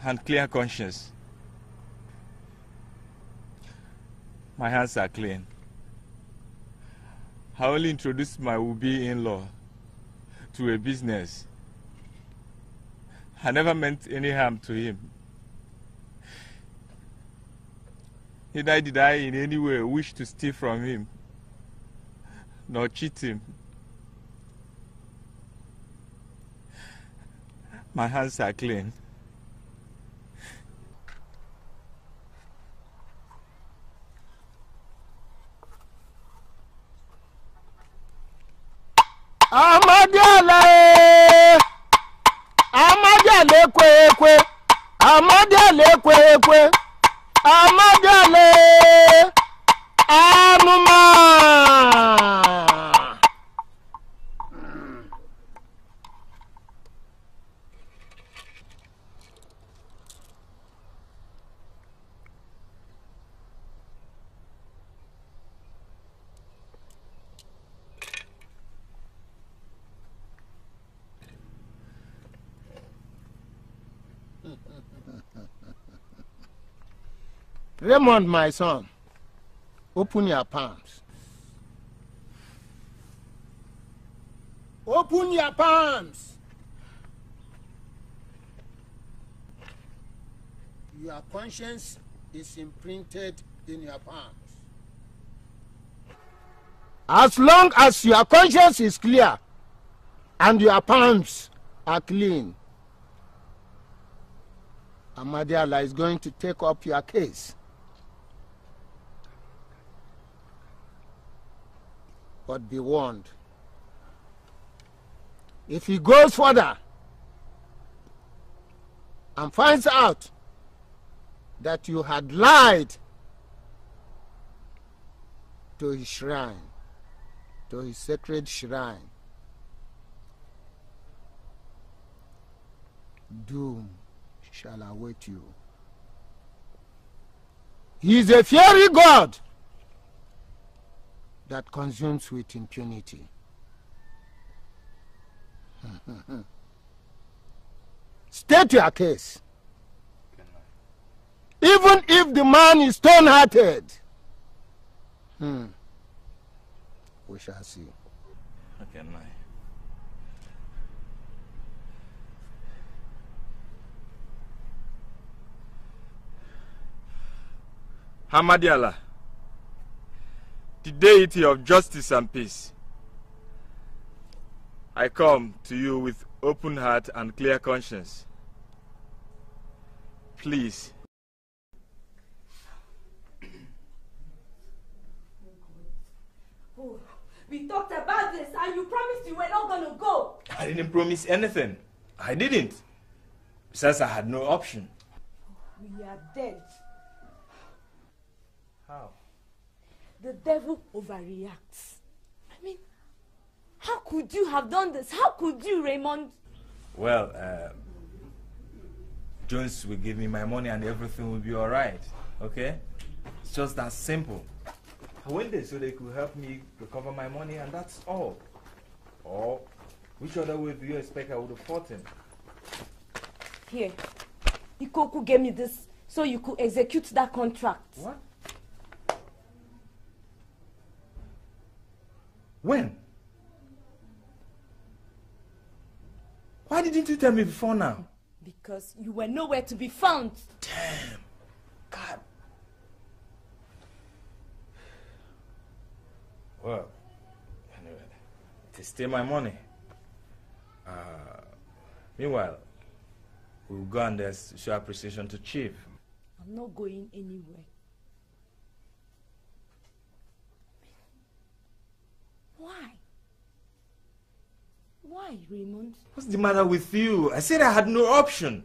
and clear conscience. My hands are clean. I only introduced my would-be in-law to a business. I never meant any harm to him. Neither did I in any way. Wish to steal from him, nor cheat him. My hands are clean. Amadiala ee Amadiala ekwe ekwe Amadiala ekwe ọmọdé Amuma. Raymond, my son, open your palms. Open your palms. Your conscience is imprinted in your palms. As long as your conscience is clear and your palms are clean, Amadiala is going to take up your case. But be warned. If he goes further and finds out that you had lied to his shrine, to his sacred shrine, doom shall await you. He is a fiery God that consumes with impunity. State your case. Even if the man is stone-hearted, hmm, we shall see. Okay, nice. Hamadiala, the deity of justice and peace, I come to you with open heart and clear conscience. Please, Oh, we talked about this and you promised you were not gonna go. I didn't promise anything. I didn't. Besides, I had no option. We are dead. How? The devil overreacts. I mean, how could you have done this? How could you, Raymond? Well, uh, Jones will give me my money and everything will be alright. Okay? It's just that simple. I went there so they could help me recover my money and that's all. Or Which other way do you expect I would have fought him? Here, Ikoku gave me this so you could execute that contract. What? When? Why didn't you tell me before now? Because you were nowhere to be found. Damn. God. Well, anyway, it is still my money. Uh, meanwhile, we'll go and show appreciation to Chief. I'm not going anywhere. Why? Why, Raymond? What's the matter with you? I said I had no option.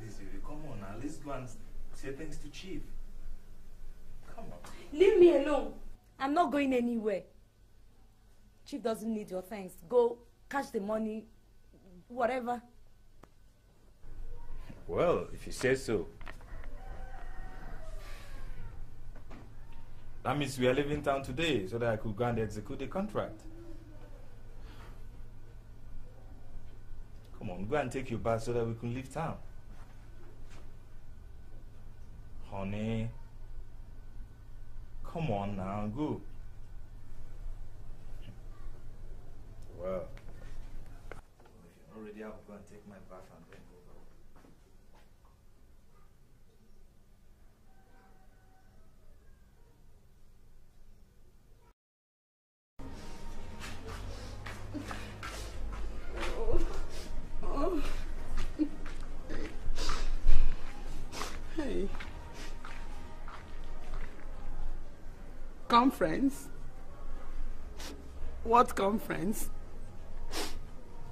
Please, baby, come on now. Let's go and say thanks to Chief. Come on. Leave me alone. I'm not going anywhere. Chief doesn't need your thanks. Go catch the money, whatever. Well, if you say so. That means we are leaving town today so that I could go and execute the contract. Come on, go and take your bath so that we can leave town. Honey. Come on now, go. Well. If you're not ready, I'll go and take my bath Conference? What conference?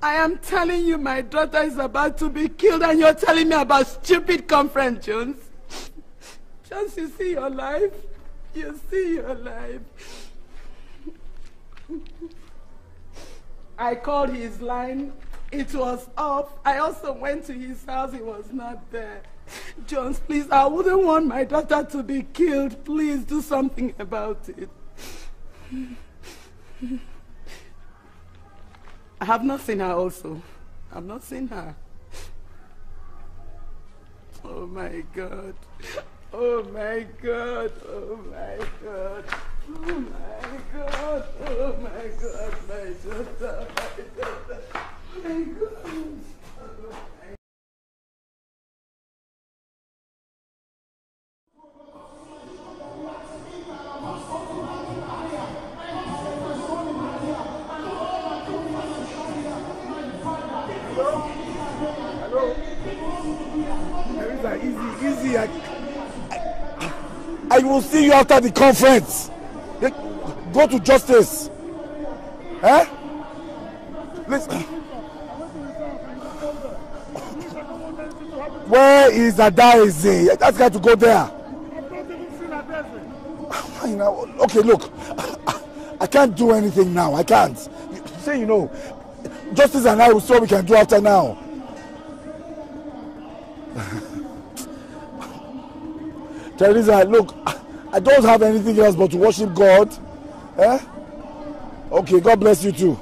I am telling you my daughter is about to be killed and you're telling me about stupid conference, Jones. Jones, you see your life? You see your life. I called his line. It was off. I also went to his house. He was not there. Jones, please, I wouldn't want my daughter to be killed. Please do something about it. I have not seen her also. I've not seen her. Oh my God. Oh my God. Oh my God. Oh my God. Oh my God. My daughter. My daughter. My God. I will see you after the conference. Go to justice. Eh? Listen. Where is Adaeze? That's got to go there. Okay, look. I can't do anything now. I can't. Say, you know, justice and I will see what we can do after now. Teresa, look, I don't have anything else but to worship God. Eh? Okay, God bless you too.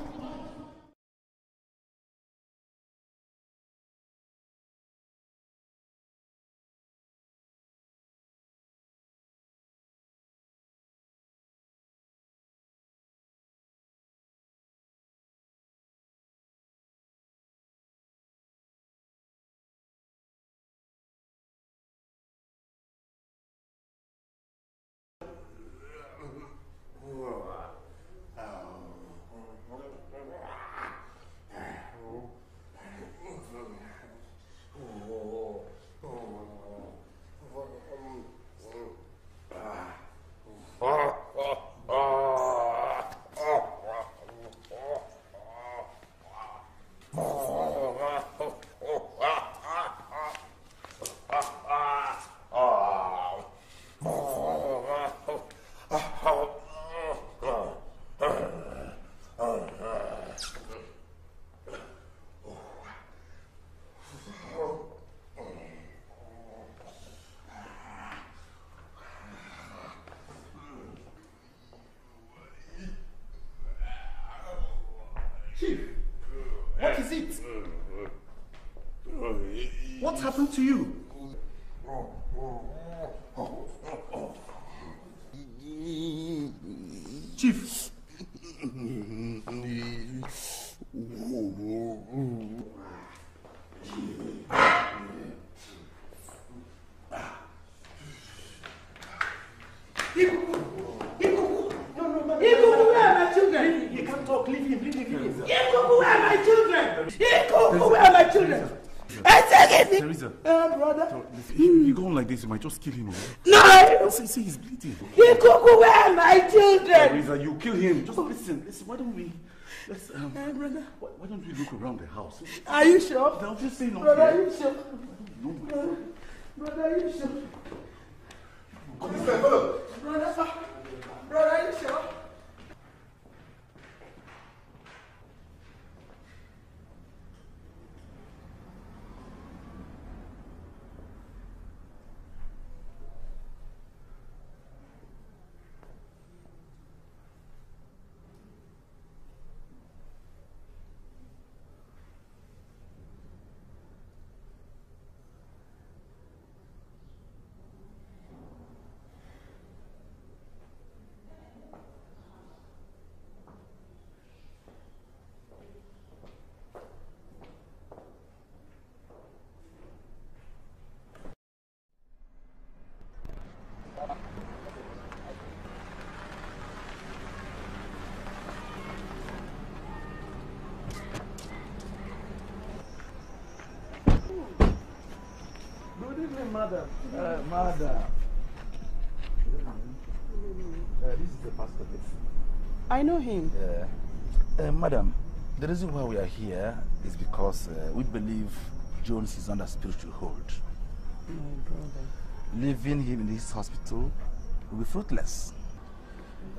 Happened to you? Chief. Ikuku, where are my children? He can't talk. Leave him. Leave him. Leave him. Ikuku, where are my children? Ikuku, where are my children? I said it. Teresa. Uh, brother. If you go on like this, you might just kill him. No! See, see, he's bleeding. Ikuku, where are my children? Teresa, you kill him. Just listen. Listen, why don't we... Let's, um, Uh, brother. why, why don't we look around the house? Are you sure? They'll just say no. Brother, are you sure? No, Brother, brother, are you sure? Brother, brother, are you sure? Good evening, madam. Madam. Uh, this is the pastor. I know him. Uh, uh, madam, the reason why we are here is because uh, we believe Jones is under spiritual hold. My brother. Leaving him in this hospital will be fruitless.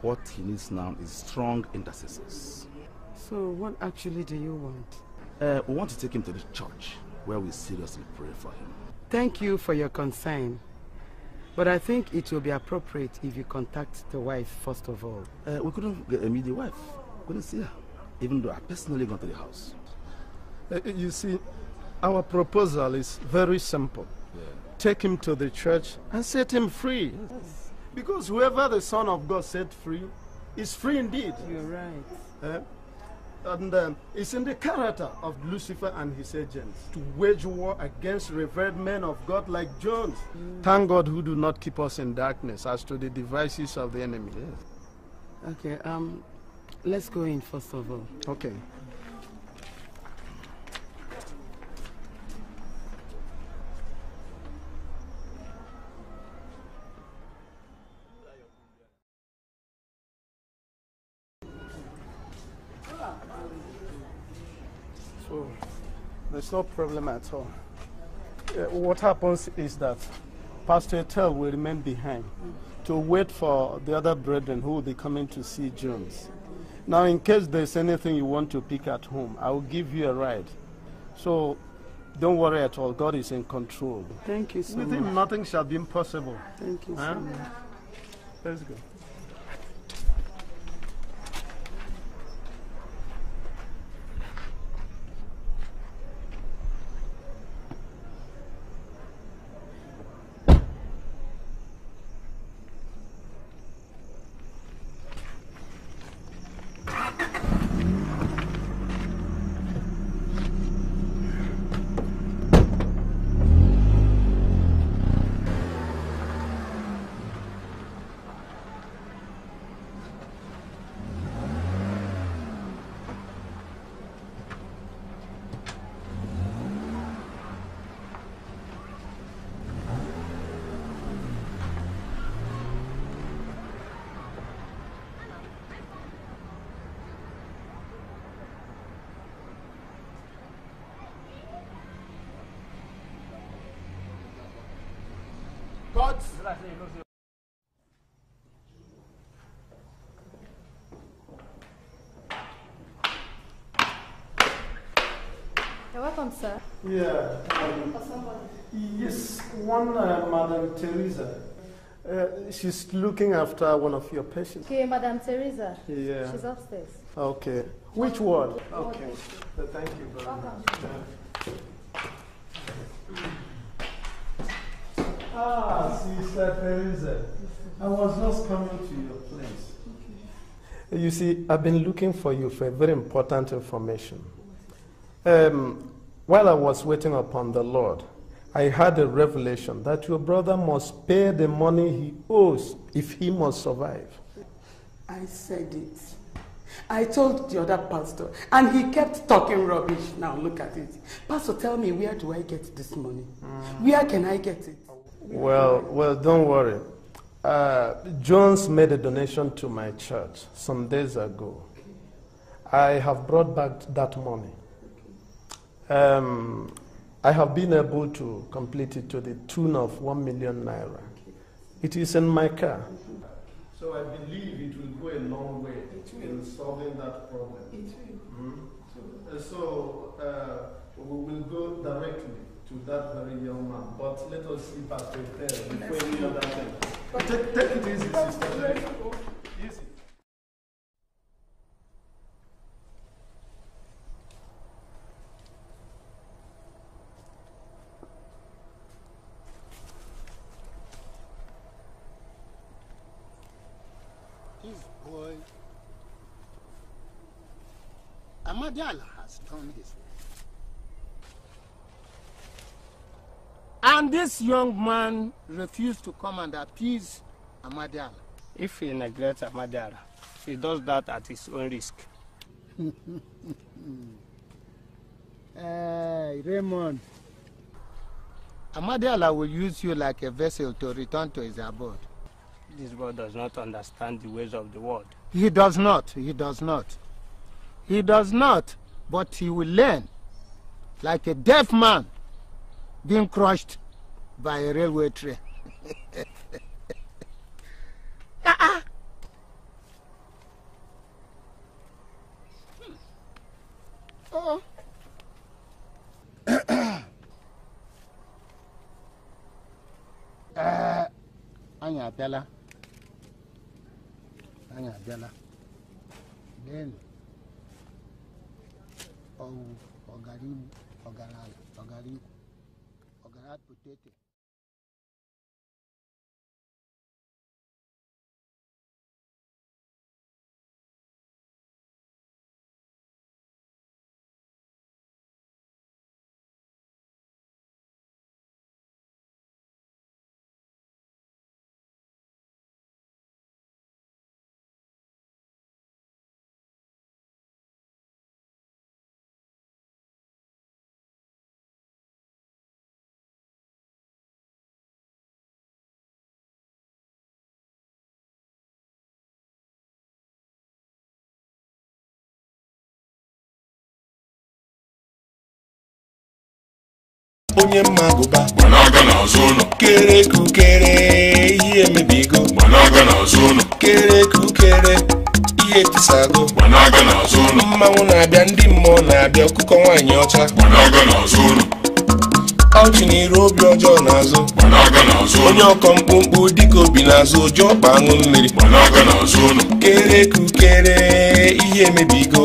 What he needs now is strong intercessors. So, what actually do you want? Uh, we want to take him to the church where we seriously pray for him. Thank you for your concern. But I think it will be appropriate if you contact the wife first of all. Uh, we couldn't get a media wife. Couldn't see her, even though I personally gone to the house. Uh, you see, our proposal is very simple. Take him to the church and set him free. Because whoever the Son of God set free is free indeed. You're right. Eh? And um, it's in the character of Lucifer and his agents to wage war against revered men of God like Jones. Thank God who do not keep us in darkness as to the devices of the enemy. Okay, um, let's go in first of all. Okay. There's no problem at all. Uh, what happens is that Pastor Etel will remain behind to wait for the other brethren who will be coming to see Jones. Now, in case there's anything you want to pick at home, I will give you a ride. So don't worry at all. God is in control. Thank you so With much. him, nothing shall be impossible. Thank you so much. Let's go. You're welcome, sir. Yeah. um, Yes, one uh, Madam Teresa. Uh, she's looking after one of your patients. Okay, Madam Teresa. Yeah. She's upstairs. Okay. Which ward? Okay. Thank you very much. Uh, Ah, Sister Teresa. I was just coming to your place. You see, I've been looking for you for a very important information. Um, while I was waiting upon the Lord, I had a revelation that your brother must pay the money he owes if he must survive. I said it. I told the other pastor, and he kept talking rubbish. Now look at it. Pastor, tell me, where do I get this money? Where can I get it? Well, well, don't worry. Uh, Jones made a donation to my church some days ago. I have brought back that money. Um, I have been able to complete it to the tune of one million naira. It is in my car. So I believe it will go a long way in solving that problem. Mm. So uh, we will go directly to that very young man. But let us see Pastor Ethel before any other thing. Take, take it easy, sister. Easy. Boy, Amadiala has done his And this young man refused to come and appease Amadiala. If he neglects Amadiara, he does that at his own risk. Hey, Raymond. Amadiala will use you like a vessel to return to his abode. This boy does not understand the ways of the world. He does not. He does not. He does not. But he will learn. Like a deaf man being crushed by a railway train. Ah, ah. Oh. Ee, anyị abịala anyị abịala leenụ ọwụ ọgara igbu ọgara ala ọgara ikwu ọgara poteto onye mma agụba gbanaga n'azụ ụlọ kere kukere ihe emebigo. Gbanaga n'azụ ụlọ kere kukere ihe etisago gbanaga n'azụ ụlọ mmanwụ na-abịa ndị mmụọ na-abịa ọkụkọ nwaanyị ọcha. Gbanaga n'azụ ụlọ ọchị na iru obi ọjọọ n'azụ. Onye ọkọ mkpụmkpụ dịka obi n'azụ ụjọ ọkpa aṅụ mmiri. Kere kukere ihe emebigo.